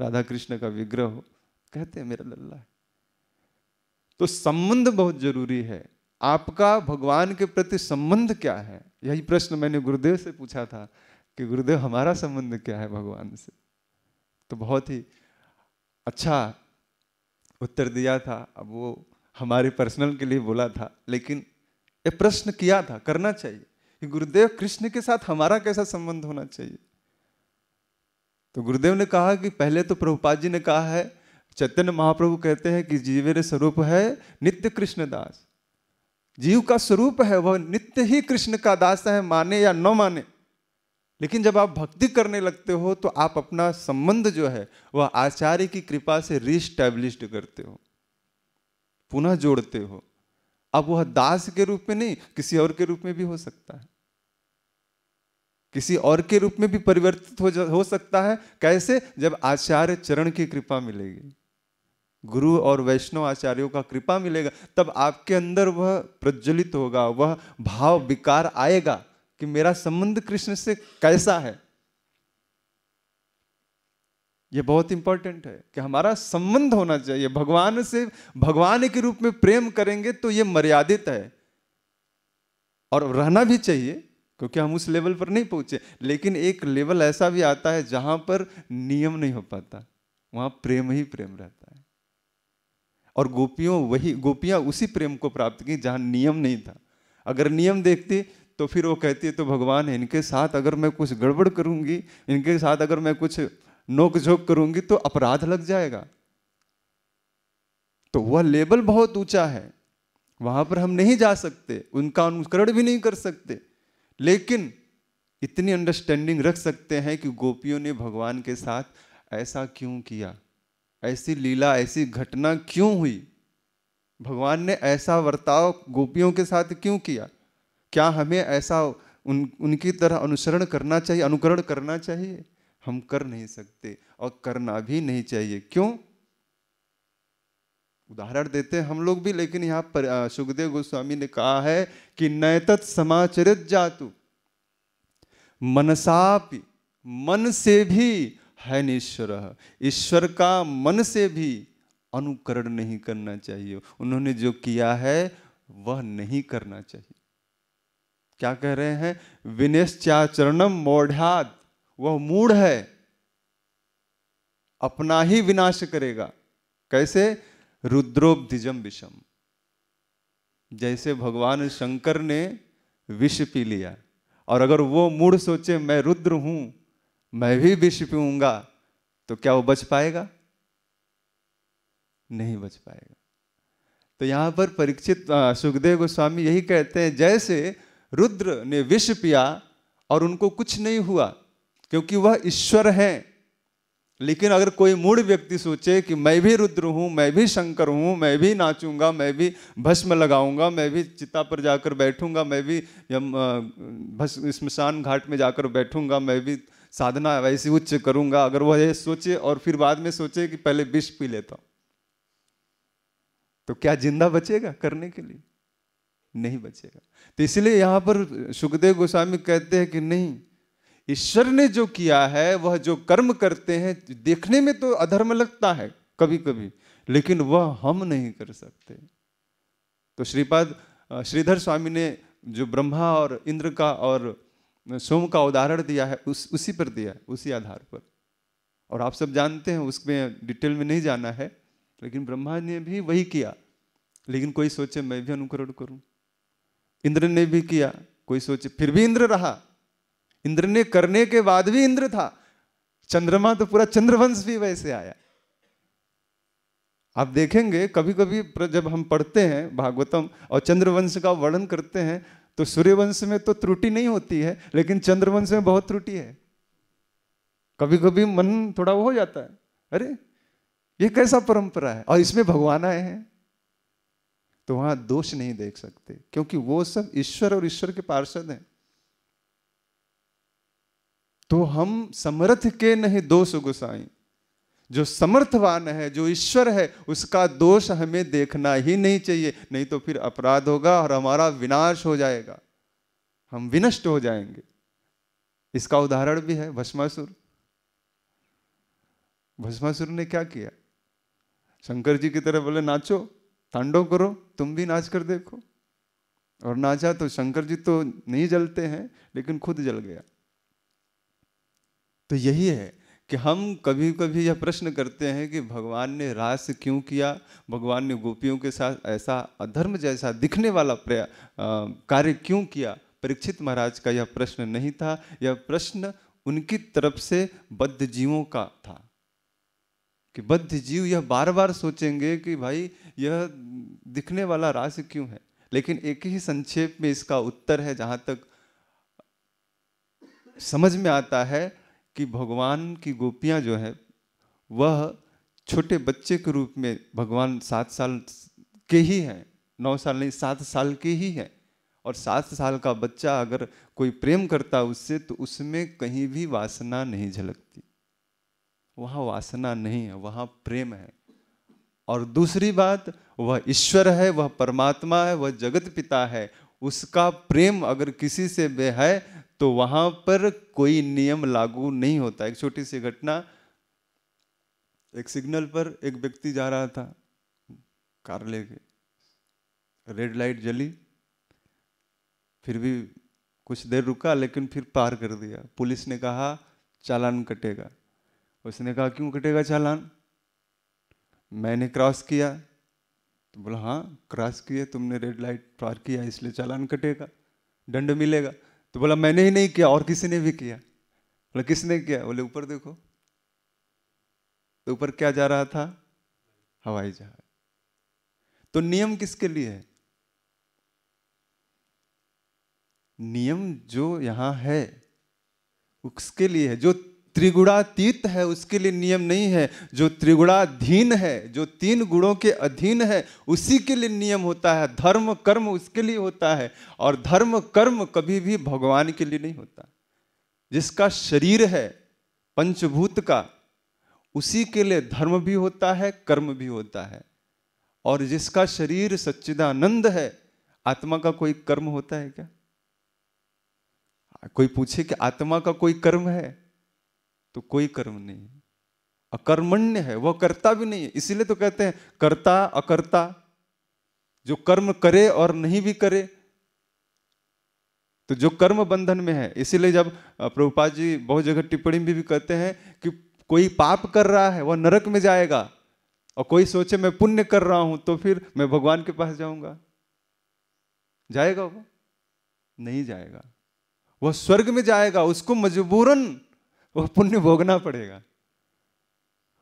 राधा कृष्ण का विग्रह हो। कहते हैं, मेरा लल्ला है। तो संबंध बहुत ज़रूरी है। आपका भगवान के प्रति संबंध क्या है? यही प्रश्न मैंने गुरुदेव से पूछा था कि गुरुदेव, हमारा संबंध क्या है भगवान से? तो बहुत ही अच्छा उत्तर दिया था। अब वो हमारे पर्सनल के लिए बोला था, लेकिन ये प्रश्न किया था, करना चाहिए कि गुरुदेव कृष्ण के साथ हमारा कैसा संबंध होना चाहिए? तो गुरुदेव ने कहा कि पहले तो प्रभुपाद जी ने कहा है, चैतन्य महाप्रभु कहते हैं कि जीवेर स्वरूप है नित्य कृष्ण दास। जीव का स्वरूप है, वह नित्य ही कृष्ण का दास है, माने या न माने। लेकिन जब आप भक्ति करने लगते हो तो आप अपना संबंध जो है वह आचार्य की कृपा से रिस्टैब्लिश करते हो। पुनः जोड़ते हो। अब वह दास के रूप में नहीं किसी और के रूप में भी हो सकता है। किसी और के रूप में भी परिवर्तित हो, हो सकता है। कैसे? जब आचार्य चरण की कृपा मिलेगी। गुरु और वैष्णव आचार्यों का कृपा मिलेगा तब आपके अंदर वह प्रज्वलित होगा वह भाव विकार आएगा। कि मेरा संबंध कृष्ण से कैसा है? यह बहुत इंपॉर्टेंट है कि हमारा संबंध होना चाहिए। भगवान से, भगवान के रूप में प्रेम करेंगे तो यह मर्यादित है। और रहना भी चाहिए, क्योंकि हम उस लेवल पर नहीं पहुँचे। लेकिन एक लेवल ऐसा भी आता है जहाँ पर नियम नहीं हो पाता। वहाँ प्रेम ही प्रेम रहता है। और गोपियों, वही, गोपियाँ उसी प्रेम को प्राप्त की जहाँ नियम नहीं था। अगर नियम देखती तो फिर वो कहती है तो भगवान, इनके साथ अगर मैं कुछ गड़बड़ करूँगी, इनके साथ अगर मैं कुछ नोक झोंक करूँगी तो अपराध लग जाएगा। तो वह लेवल बहुत ऊँचा है, वहाँ पर हम नहीं जा सकते, उनका अनुकरण भी नहीं कर सकते। लेकिन इतनी अंडरस्टैंडिंग रख सकते हैं कि गोपियों ने भगवान के साथ ऐसा क्यों किया? ऐसी लीला, ऐसी घटना क्यों हुई? भगवान ने ऐसा वर्ताव गोपियों के साथ क्यों किया? क्या हमें ऐसा उन, उनकी तरह अनुसरण करना चाहिए, अनुकरण करना चाहिए? हम कर नहीं सकते और करना भी नहीं चाहिए। क्यों? उदाहरण देते हैं हम लोग भी, लेकिन यहाँ पर सुखदेव गोस्वामी ने कहा है कि नैतत समाचरित जातु। मनसापि मन से भी है ईश्वर ईश्वर का मन से भी अनुकरण नहीं करना चाहिए। उन्होंने जो किया है, वह नहीं करना चाहिए। क्या कह रहे हैं? विनिश्चाचरणम मोढ़ात वह मूढ़ है। अपना ही विनाश करेगा। कैसे? रुद्रोब्धिजम विषम। जैसे भगवान शंकर ने विष पी लिया। और अगर वो मूड सोचे, मैं रुद्र हूँ, मैं भी विष पीऊँगा तो क्या वो बच पाएगा? नहीं बच पाएगा। तो यहाँ पर परीक्षित सुखदेव गोस्वामी यही कहते हैं, जैसे रुद्र ने विष पिया और उनको कुछ नहीं हुआ, क्योंकि वह ईश्वर है। लेकिन अगर कोई मूड व्यक्ति सोचे कि मैं भी रुद्र हूँ, मैं भी शंकर हूँ, मैं भी नाचूँगा, मैं भी भस्म लगाऊँगा, मैं भी चिता पर जाकर बैठूँगा, मैं भी स्मशान घाट में जाकर बैठूँगा, मैं भी साधना वैसी उच्च करूँगा। अगर वह ये सोचे और फिर बाद में सोचे कि पहले विष पी लेता तो क्या ज़िंदा बचेगा करने के लिए? नहीं बचेगा। तो इसलिए यहाँ पर सुखदेव गोस्वामी कहते हैं कि नहीं, ईश्वर ने जो किया है, वह जो कर्म करते हैं, देखने में तो अधर्म लगता है कभी कभी लेकिन वह हम नहीं कर सकते। तो श्रीपाद, श्रीधर स्वामी ने जो ब्रह्मा और इंद्र का और सोम का उदाहरण दिया है, उस, उसी पर दिया है, उसी आधार पर। और आप सब जानते हैं, उसमें डिटेल में नहीं जाना है, लेकिन ब्रह्मा ने भी वही किया। लेकिन कोई सोचे, मैं भी अनुकरण करूँ। इंद्र ने भी किया, कोई सोचे, फिर भी इंद्र रहा। इंद्र ने करने के बाद भी इंद्र था। चंद्रमा तो पूरा चंद्रवंश भी वैसे आया। आप देखेंगे कभी कभी जब हम पढ़ते हैं भागवतम और चंद्रवंश का वर्णन करते हैं तो सूर्यवंश में तो त्रुटि नहीं होती है, लेकिन चंद्रवंश में बहुत त्रुटि है। कभी कभी मन थोड़ा वो हो जाता है। अरे, ये कैसा परंपरा है? और इसमें भगवान आए हैं। तो वहाँ दोष नहीं देख सकते, क्योंकि वो सब ईश्वर और ईश्वर के पार्षद हैं। तो हम समर्थ के नहीं दोष गुसाई। जो समर्थवान है, जो ईश्वर है, उसका दोष हमें देखना ही नहीं चाहिए, नहीं तो फिर अपराध होगा और हमारा विनाश हो जाएगा। हम विनष्ट हो जाएँगे। इसका उदाहरण भी है भस्मासुर। भस्मासुर ने क्या किया? शंकर जी की तरह बोले, नाचो। तांडव करो, तुम भी नाच कर देखो। और नाचा तो शंकर जी तो नहीं जलते हैं, लेकिन खुद जल गया। तो यही है कि हम कभी कभी यह प्रश्न करते हैं कि भगवान ने रास क्यों किया? भगवान ने गोपियों के साथ ऐसा अधर्म जैसा दिखने वाला कार्य क्यों किया? परीक्षित महाराज का यह प्रश्न नहीं था। यह प्रश्न उनकी तरफ़ से बद्ध जीवों का था। कि बद्ध जीव यह बार बार सोचेंगे कि भाई यह दिखने वाला रास क्यों है? लेकिन एक ही संक्षेप में इसका उत्तर है, जहाँ तक समझ में आता है कि भगवान की गोपियाँ जो है, वह छोटे बच्चे के रूप में भगवान सात साल के ही हैं। नौ साल नहीं, सात साल के ही हैं। और सात साल का बच्चा अगर कोई प्रेम करता उससे तो उसमें कहीं भी वासना नहीं झलकती। वहाँ वासना नहीं है, वहाँ प्रेम है। और दूसरी बात, वह ईश्वर है, वह परमात्मा है, वह जगत पिता है, उसका प्रेम अगर किसी से बे है तो वहाँ पर कोई नियम लागू नहीं होता। एक छोटी सी घटना, एक सिग्नल पर एक व्यक्ति जा रहा था, कार लेके। रेड लाइट जली, फिर भी कुछ देर रुका, लेकिन फिर पार कर दिया। पुलिस ने कहा, चालान कटेगा। उसने कहा, क्यों कटेगा चालान? मैंने क्रॉस किया। तो बोला हाँ क्रॉस किए, तुमने रेड लाइट पार किया, इसलिए चालान कटेगा, दंड मिलेगा। तो बोला, मैंने ही नहीं किया, और किसी ने भी किया। बोला, किसने किया? बोले, ऊपर देखो। तो ऊपर क्या जा रहा था? हवाई जहाज़। तो नियम किसके लिए है? नियम जो यहाँ है, उसके लिए है। जो त्रिगुणातीत है, उसके लिए नियम नहीं है। जो त्रिगुणाधीन है, जो तीन गुणों के अधीन है, उसी के लिए नियम होता है। धर्म, कर्म उसके लिए होता है और धर्म, कर्म कभी भी भगवान के लिए नहीं होता। जिसका शरीर है, पंचभूत का, उसी के लिए धर्म भी होता है, कर्म भी होता है। और जिसका शरीर सच्चिदानंद है, आत्मा का कोई कर्म होता है क्या? कोई पूछे कि आत्मा का कोई कर्म है? तो कोई कर्म नहीं है। अकर्मण्य है, वह करता भी नहीं है। इसीलिए तो कहते हैं, कर्ता, अकर्ता, जो कर्म करे और नहीं भी करे तो जो कर्म बंधन में है। इसीलिए जब प्रभुपाद जी बहुत जगह टिप्पणी में भी कहते हैं कि कोई पाप कर रहा है, वह नरक में जाएगा, और कोई सोचे मैं पुण्य कर रहा हूँ तो फिर मैं भगवान के पास जाऊँगा। जाएगा वो? नहीं जाएगा। वह स्वर्ग में जाएगा, उसको मजबूरन वो पुण्य भोगना पड़ेगा।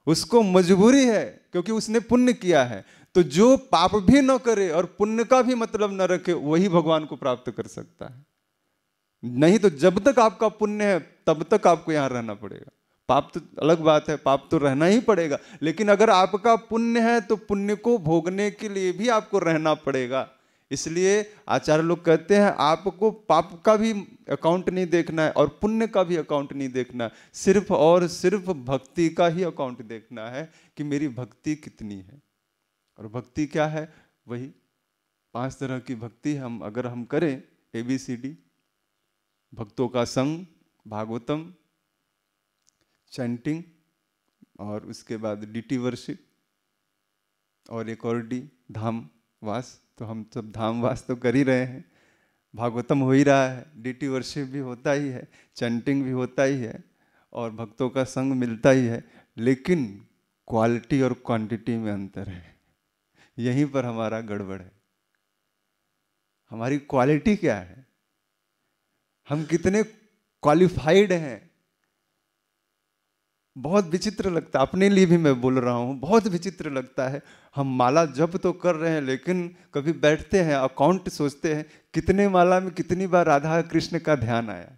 उसको मजबूरी है, क्योंकि उसने पुण्य किया है। तो जो पाप भी न करे और पुण्य का भी मतलब न रखे, वही भगवान को प्राप्त कर सकता है। नहीं तो जब तक आपका पुण्य है, तब तक आपको यहाँ रहना पड़ेगा। पाप तो अलग बात है, पाप तो रहना ही पड़ेगा। लेकिन अगर आपका पुण्य है तो पुण्य को भोगने के लिए भी आपको रहना पड़ेगा। इसलिए आचार्य लोग कहते हैं, आपको पाप का भी अकाउंट नहीं देखना है और पुण्य का भी अकाउंट नहीं देखना सिर्फ़ और सिर्फ़ भक्ति का ही अकाउंट देखना है कि मेरी भक्ति कितनी है। और भक्ति क्या है? वही पाँच तरह की भक्ति हम, अगर हम करें ए बी सी डी भक्तों का संग, भागवतम चैंटिंग और उसके बाद डी टी वर्शिप और एक और डी धाम, वास। तो हम सब धाम वास तो कर ही रहे हैं। भागवतम हो ही रहा है डीटी वर्शिप भी होता ही है चैंटिंग भी होता ही है, और भक्तों का संग मिलता ही है, लेकिन क्वालिटी और क्वांटिटी में अंतर है। यहीं पर हमारा गड़बड़ है। हमारी क्वालिटी क्या है? हम कितने क्वालिफाइड हैं? बहुत विचित्र लगता है। अपने लिए भी मैं बोल रहा हूँ, बहुत विचित्र लगता है। हम माला जब तो कर रहे हैं, लेकिन कभी बैठते हैं, अकाउंट सोचते हैं, कितने माला में कितनी बार राधा कृष्ण का ध्यान आया।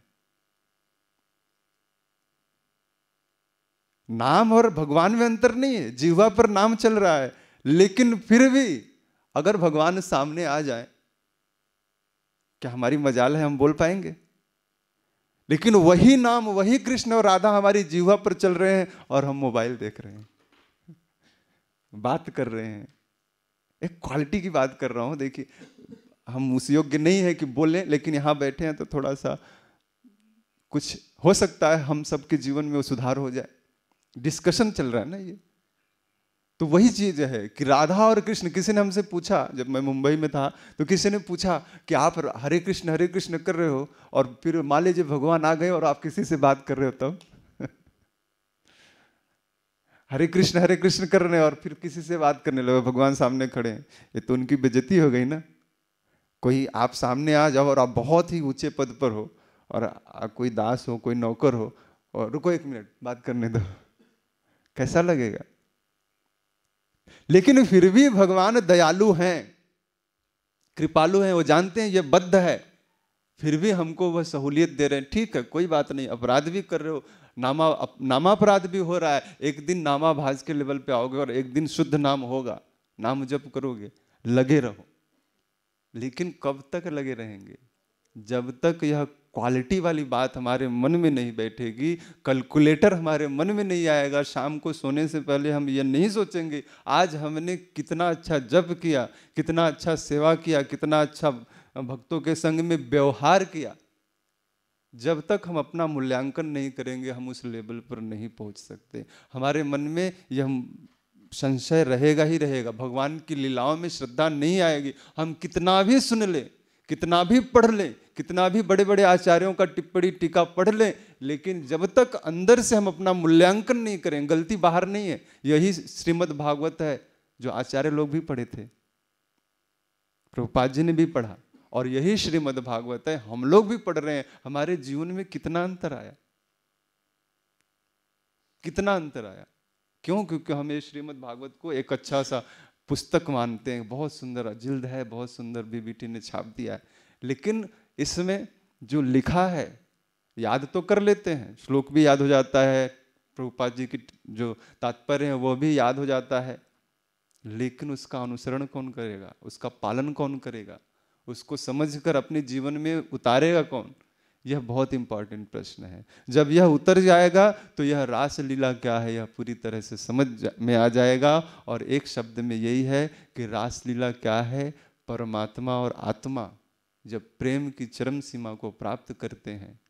नाम और भगवान में अंतर नहीं है, जीवा पर नाम चल रहा है, लेकिन फिर भी अगर भगवान सामने आ जाए, क्या हमारी मजाल है, हम बोल पाएँगे? लेकिन वही नाम, वही कृष्ण और राधा हमारी जीवा पर चल रहे हैं और हम मोबाइल देख रहे हैं। बात कर रहे हैं। एक क्वालिटी की बात कर रहा हूँ, देखिए। हम उस योग्य नहीं है कि बोलें, लेकिन यहाँ बैठे हैं तो थोड़ा सा कुछ हो सकता है हम सबके जीवन में वो सुधार हो जाए। डिस्कशन चल रहा है ना ये। तो वही चीज़ है कि राधा और कृष्ण, किसी ने हमसे पूछा, जब मैं मुंबई में था तो किसी ने पूछा कि आप हरे कृष्ण हरे कृष्ण कर रहे हो? और फिर मान लीजिए भगवान आ गए और आप किसी से बात कर रहे हो तब? हरे कृष्ण हरे कृष्ण कर रहे हैं और फिर किसी से बात करने लगे, भगवान सामने खड़े हैं। ये तो उनकी बेजती हो गई ना? कोई आप सामने आ जाओ और आप बहुत ही ऊँचे पद पर हो और कोई दास हो, कोई नौकर हो, और रुको एक मिनट, बात करने दो। कैसा लगेगा? लेकिन फिर भी भगवान दयालु हैं, कृपालु हैं, वो जानते हैं, ये बद्ध है। फिर भी हमको वह सहूलियत दे रहे हैं। ठीक है, कोई बात नहीं, अपराध भी कर रहे हो, नामा नामापराध भी हो रहा है। एक दिन नामाभास के लेवल पे आओगे और एक दिन शुद्ध नाम होगा। नाम जप करोगे, लगे रहो। लेकिन कब तक लगे रहेंगे? जब तक यह क्वालिटी वाली बात हमारे मन में नहीं बैठेगी कैलकुलेटर हमारे मन में नहीं आएगा। शाम को सोने से पहले हम ये नहीं सोचेंगे, आज हमने कितना अच्छा जप किया, कितना अच्छा सेवा किया, कितना अच्छा भक्तों के संग में व्यवहार किया। जब तक हम अपना मूल्यांकन नहीं करेंगे, हम उस लेवल पर नहीं पहुँच सकते। हमारे मन में यह संशय रहेगा ही रहेगा। भगवान की लीलाओं में श्रद्धा नहीं आएगी। हम कितना भी सुन ले कितना भी पढ़ लें, कितना भी बड़े बड़े आचार्यों का टिप्पणी, टीका पढ़ लें, लेकिन जब तक अंदर से हम अपना मूल्यांकन नहीं करें, गलती बाहर नहीं है, यही श्रीमद् भागवत है, जो आचार्य लोग भी पढ़े थे। प्रभुपाद जी ने भी पढ़ा, और यही श्रीमद् भागवत है, हम लोग भी पढ़ रहे हैं, हमारे जीवन में कितना अंतर आया? कितना अंतर आया? क्यों? क्योंकि हम ये श्रीमद् भागवत को एक अच्छा सा पुस्तक मानते हैं, बहुत सुंदर जिल्द है, बहुत सुंदर बीबीटी ने छाप दिया है। लेकिन इसमें जो लिखा है, याद तो कर लेते हैं, श्लोक भी याद हो जाता है, प्रभुपाद जी की जो तात्पर्य है, वो भी याद हो जाता है। लेकिन उसका अनुसरण कौन करेगा? उसका पालन कौन करेगा? उसको समझकर अपने जीवन में उतारेगा कौन? यह बहुत इंपॉर्टेंट प्रश्न है। जब यह उतर जाएगा तो यह रास लीला क्या है, यह पूरी तरह से समझ में आ जाएगा। और एक शब्द में यही है कि रास लीला क्या है? परमात्मा और आत्मा जब प्रेम की चरम सीमा को प्राप्त करते हैं,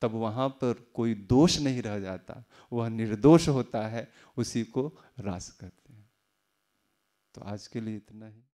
तब वहाँ पर कोई दोष नहीं रह जाता। वह निर्दोष होता है, उसी को रास करते हैं। तो आज के लिए इतना ही।